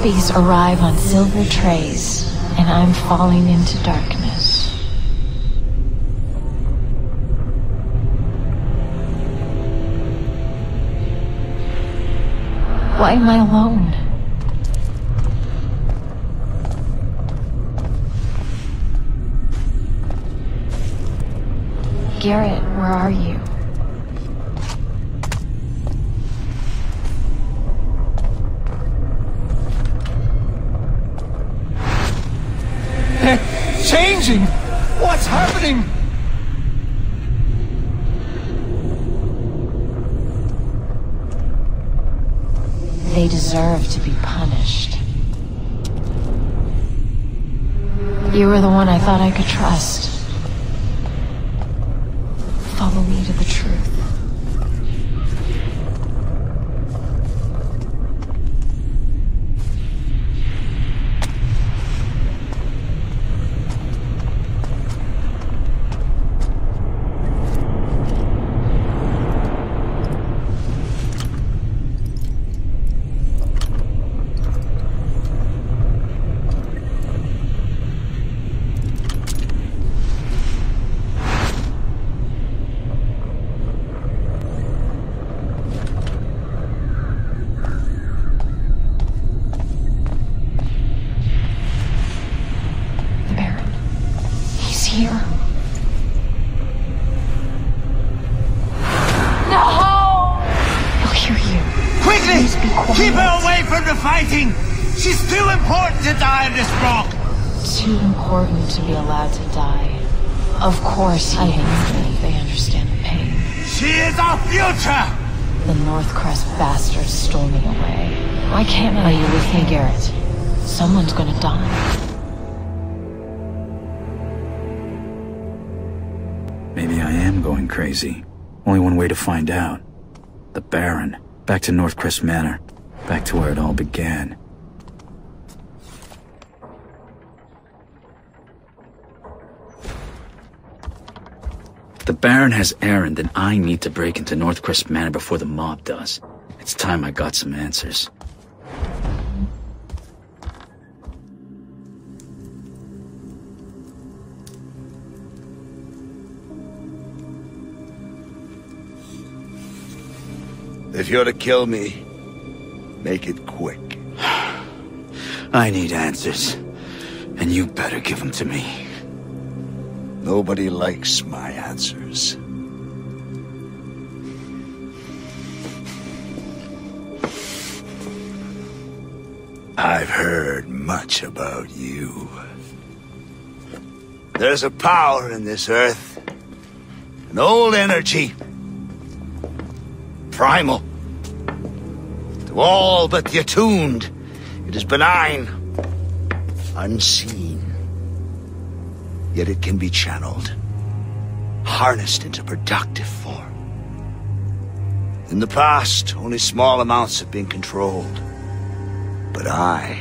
The arrive on silver trays, and I'm falling into darkness. Why am I alone? Garrett, where are you? Changing! What's happening? They deserve to be punished. You were the one I thought I could trust. Follow me to the way to find out. The Baron. Back to Northcrest Manor. Back to where it all began. The Baron has Erin, then I need to break into Northcrest Manor before the mob does. It's time I got some answers. If you're to kill me, make it quick. I need answers. And you better give them to me. Nobody likes my answers. I've heard much about you. There's a power in this earth. An old energy. Primal. To all but the attuned, it is benign. Unseen. Yet it can be channeled. Harnessed into productive form. In the past, only small amounts have been controlled. But I...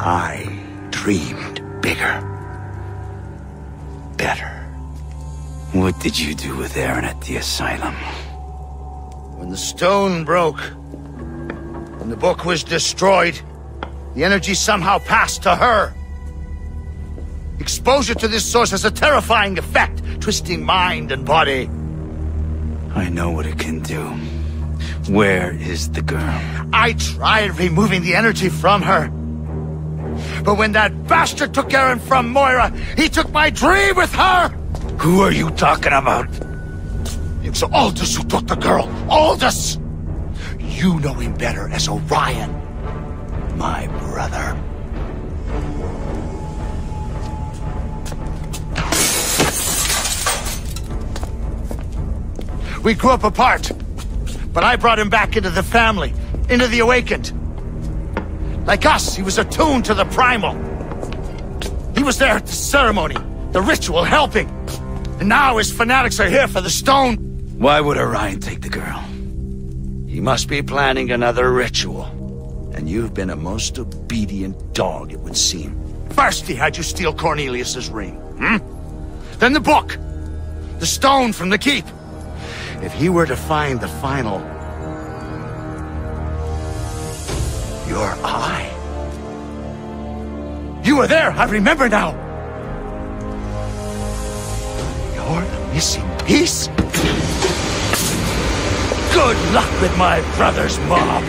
I dreamed bigger. Better. What did you do with Erin at the asylum? The stone broke, when the book was destroyed, the energy somehow passed to her. Exposure to this source has a terrifying effect, twisting mind and body. I know what it can do. Where is the girl? I tried removing the energy from her. But when that bastard took Erin from Moira, he took my dream with her! Who are you talking about? It's Aldous who took the girl. Aldous! You know him better as Orion. My brother. We grew up apart. But I brought him back into the family, into the Awakened. Like us, he was attuned to the Primal. He was there at the ceremony, the ritual, helping. And now his fanatics are here for the stone. Why would Orion take the girl? He must be planning another ritual. And you've been a most obedient dog, it would seem. First he had you steal Cornelius's ring, hmm? Then the book. The stone from the keep. If he were to find the final... Your eye. You were there, I remember now. You're the missing piece? Good luck with my brother's mob.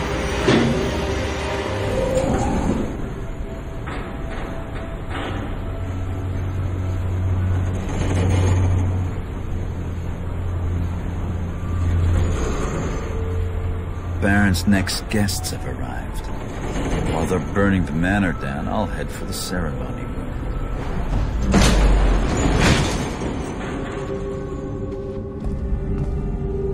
Baron's next guests have arrived. While they're burning the manor down, I'll head for the ceremony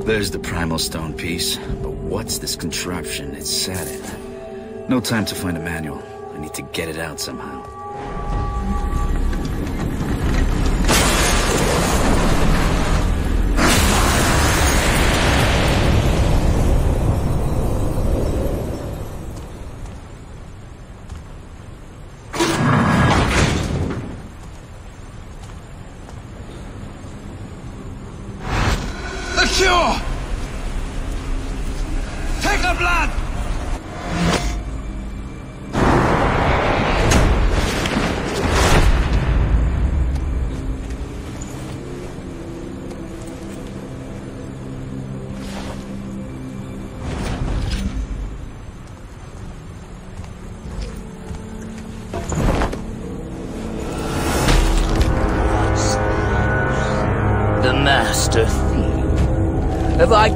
There's the primal stone piece, but what's this contraption it's sat in? No time to find a manual. I need to get it out somehow.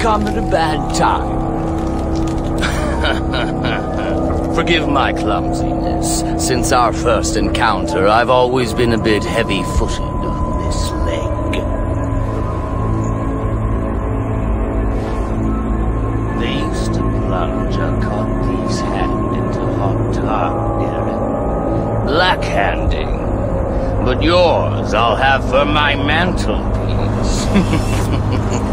Come at a bad time? Forgive my clumsiness. Since our first encounter, I've always been a bit heavy-footed on this leg. They used to plunge a cockey's hand into hot tar, Darren. Black-handing. But yours I'll have for my mantelpiece.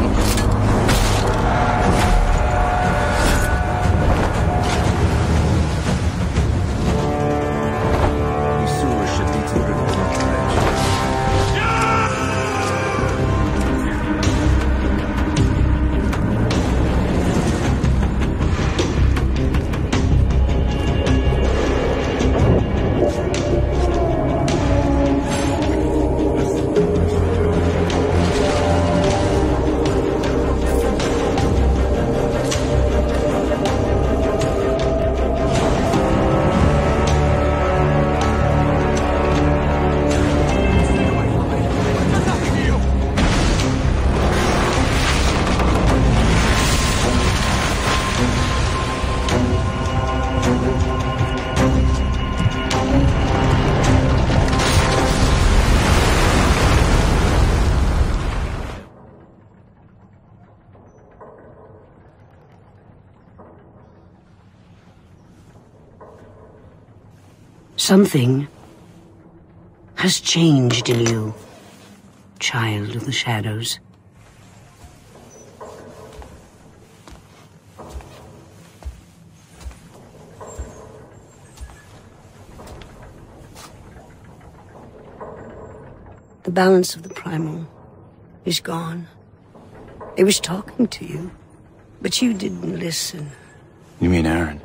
Something has changed in you, child of the shadows. The balance of the primal is gone. It was talking to you, but you didn't listen. You mean Erin?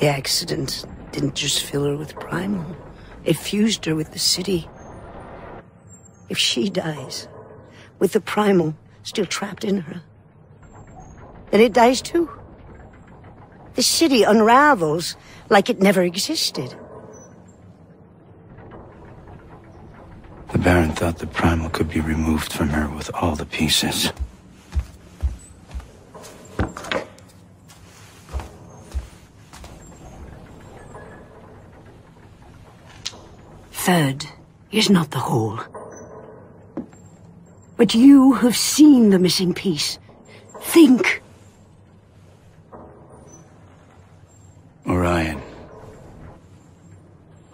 The accident didn't just fill her with primal. It fused her with the city. If she dies, with the primal still trapped in her, then it dies too. The city unravels like it never existed. The Baron thought the primal could be removed from her with all the pieces. Third is not the whole. But you have seen the missing piece. Think. Orion.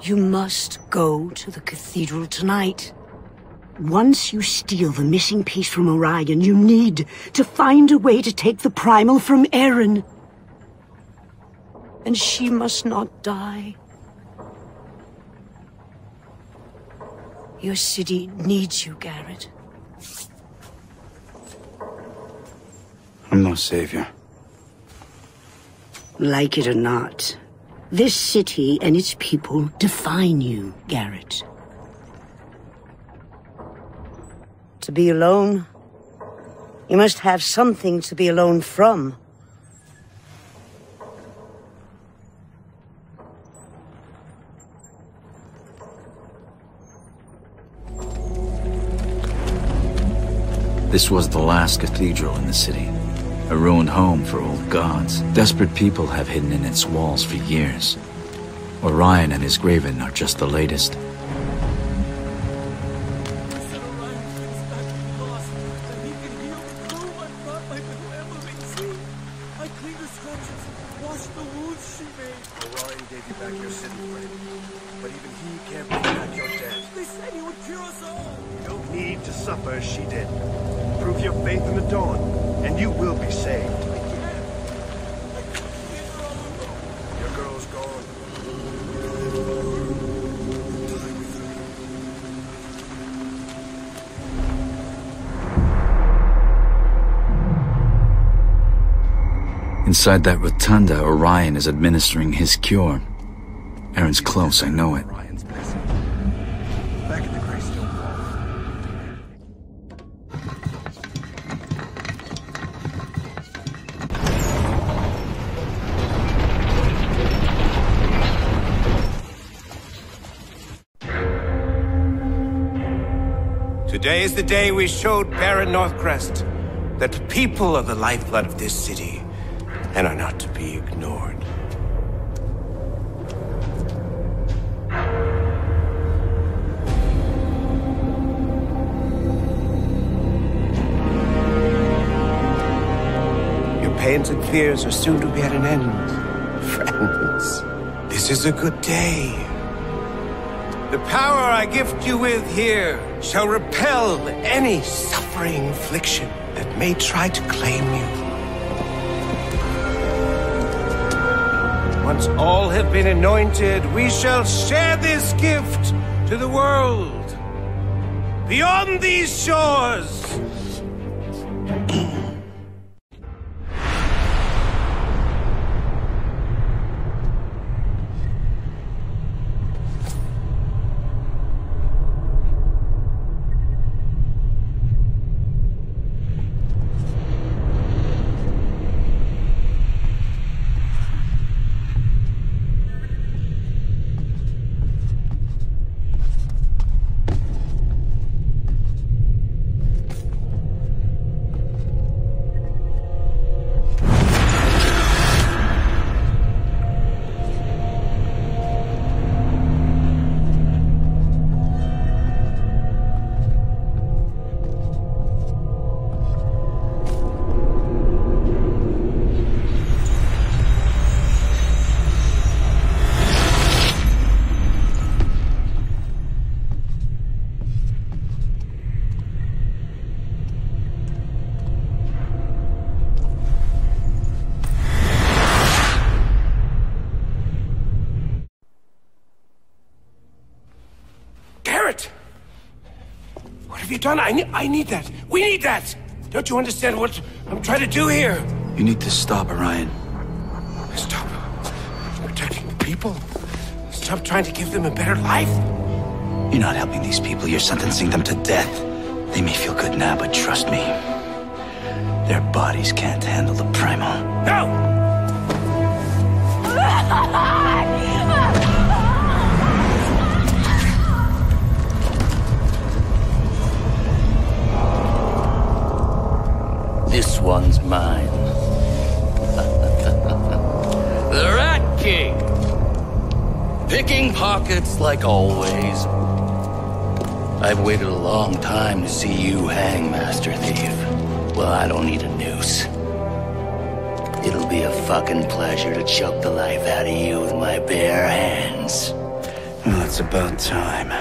You must go to the cathedral tonight. Once you steal the missing piece from Orion, you need to find a way to take the primal from Erin. And she must not die. Your city needs you, Garrett. I'm no savior. Like it or not, this city and its people define you, Garrett. To be alone, you must have something to be alone from. This was the last cathedral in the city. A ruined home for old gods. Desperate people have hidden in its walls for years. Orion and his graven are just the latest. Inside that rotunda, Orion is administering his cure. Erin's close, I know it. Today is the day we showed Baron Northcrest that people are the lifeblood of this city and are not to be ignored. Your pains and fears are soon to be at an end, friends. This is a good day. The power I gift you with here shall repel any suffering affliction that may try to claim you. Once all have been anointed, we shall share this gift to the world. Beyond these shores, What have you done? I need, I need that. We need that! Don't you understand what I'm trying to do here? You need to stop, Orion. Stop protecting the people. Stop trying to give them a better life. You're not helping these people, you're sentencing them to death. They may feel good now, but trust me, their bodies can't handle the primal. No! This one's mine. the Rat King! Picking pockets like always. I've waited a long time to see you hang, Master Thief. Well, I don't need a noose. It'll be a fucking pleasure to choke the life out of you with my bare hands. Well, it's about time.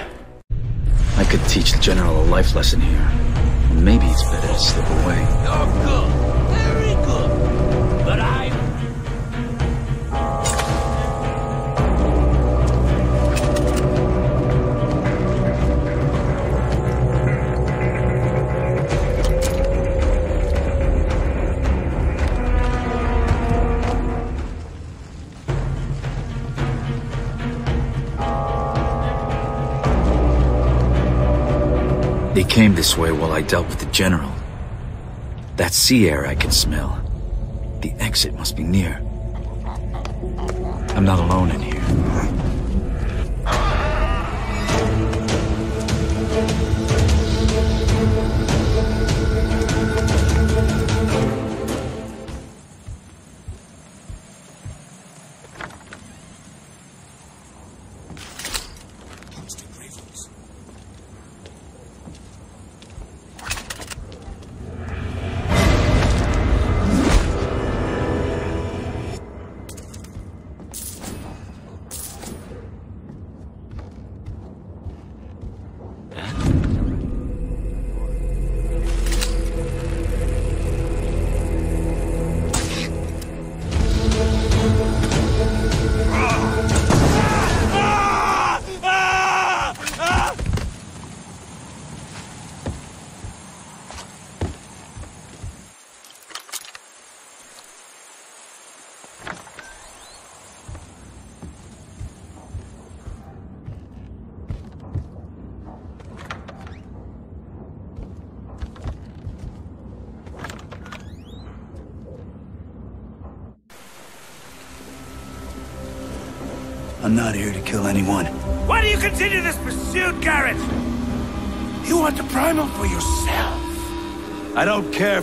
I could teach the General a life lesson here. Maybe it's better to slip away. Came this way while I dealt with the General. That sea air I can smell. The exit must be near. I'm not alone in here.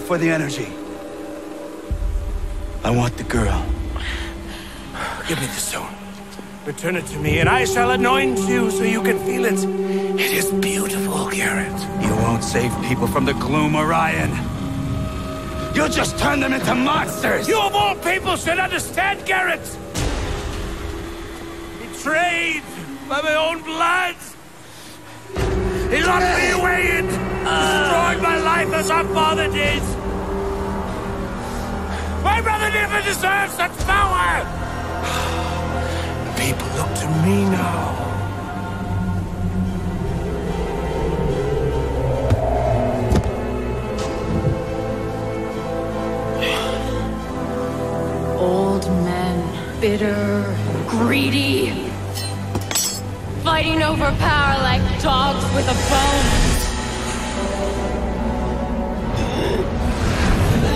For the energy. I want the girl. Give me the stone. Return it to me, and I shall anoint you so you can feel it. It is beautiful, Garrett. You won't save people from the gloom, Orion. You'll just turn them into monsters! You of all people should understand, Garrett! Betrayed by my own blood! He locked me away and ah. Destroyed my life as our father did! My brother never deserved such power! People look to me now. Old men, bitter, greedy, fighting over power like dogs with a bone.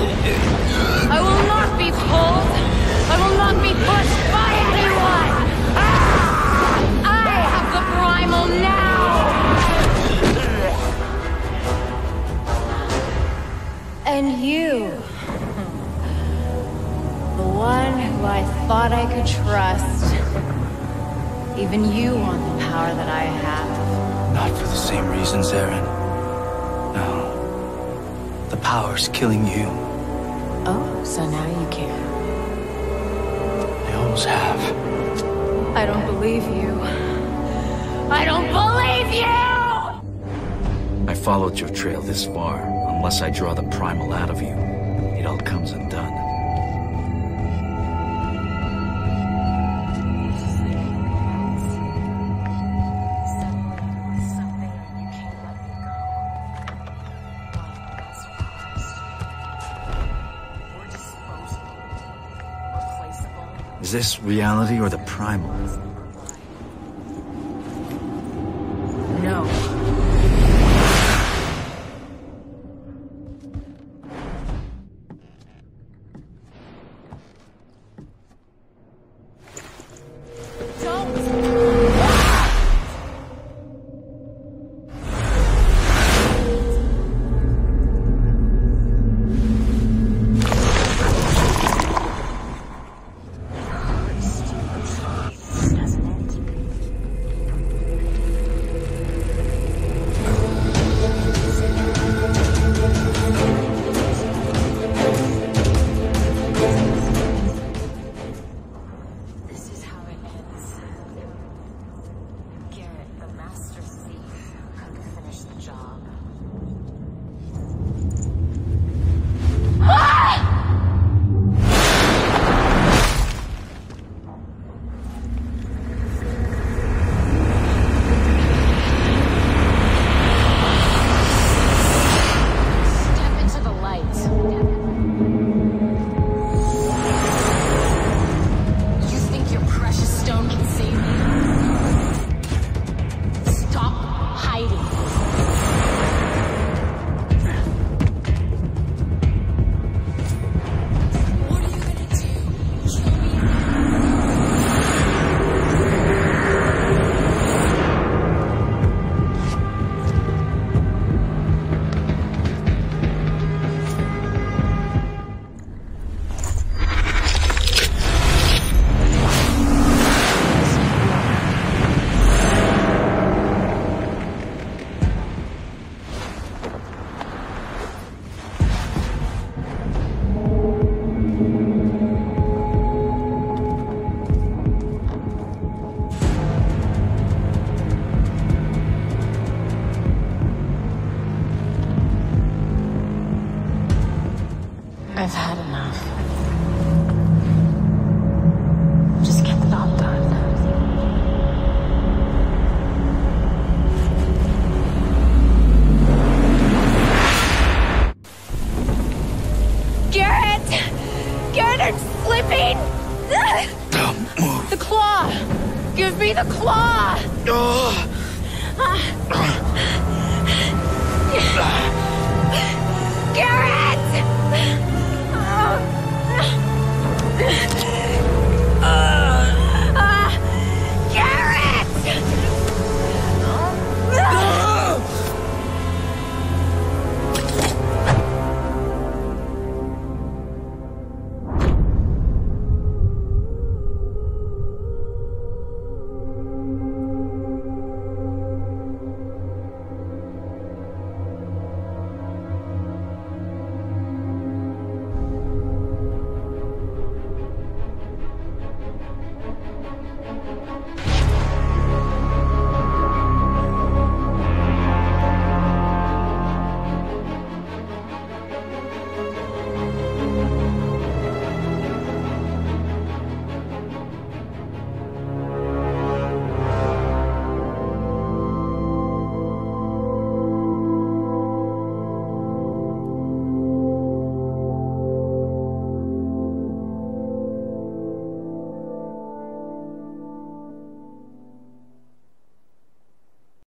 I will not be pulled. I will not be pushed by anyone. Ah! I have the primal now. And you. The one who I thought I could trust. Even you want the power that I have. Not for the same reasons, Erin. No. The power's killing you. Oh, so now you care. I always have. I don't believe you. I don't believe you! I followed your trail this far. Unless I draw the primal out of you, it all comes undone. This reality or the primal?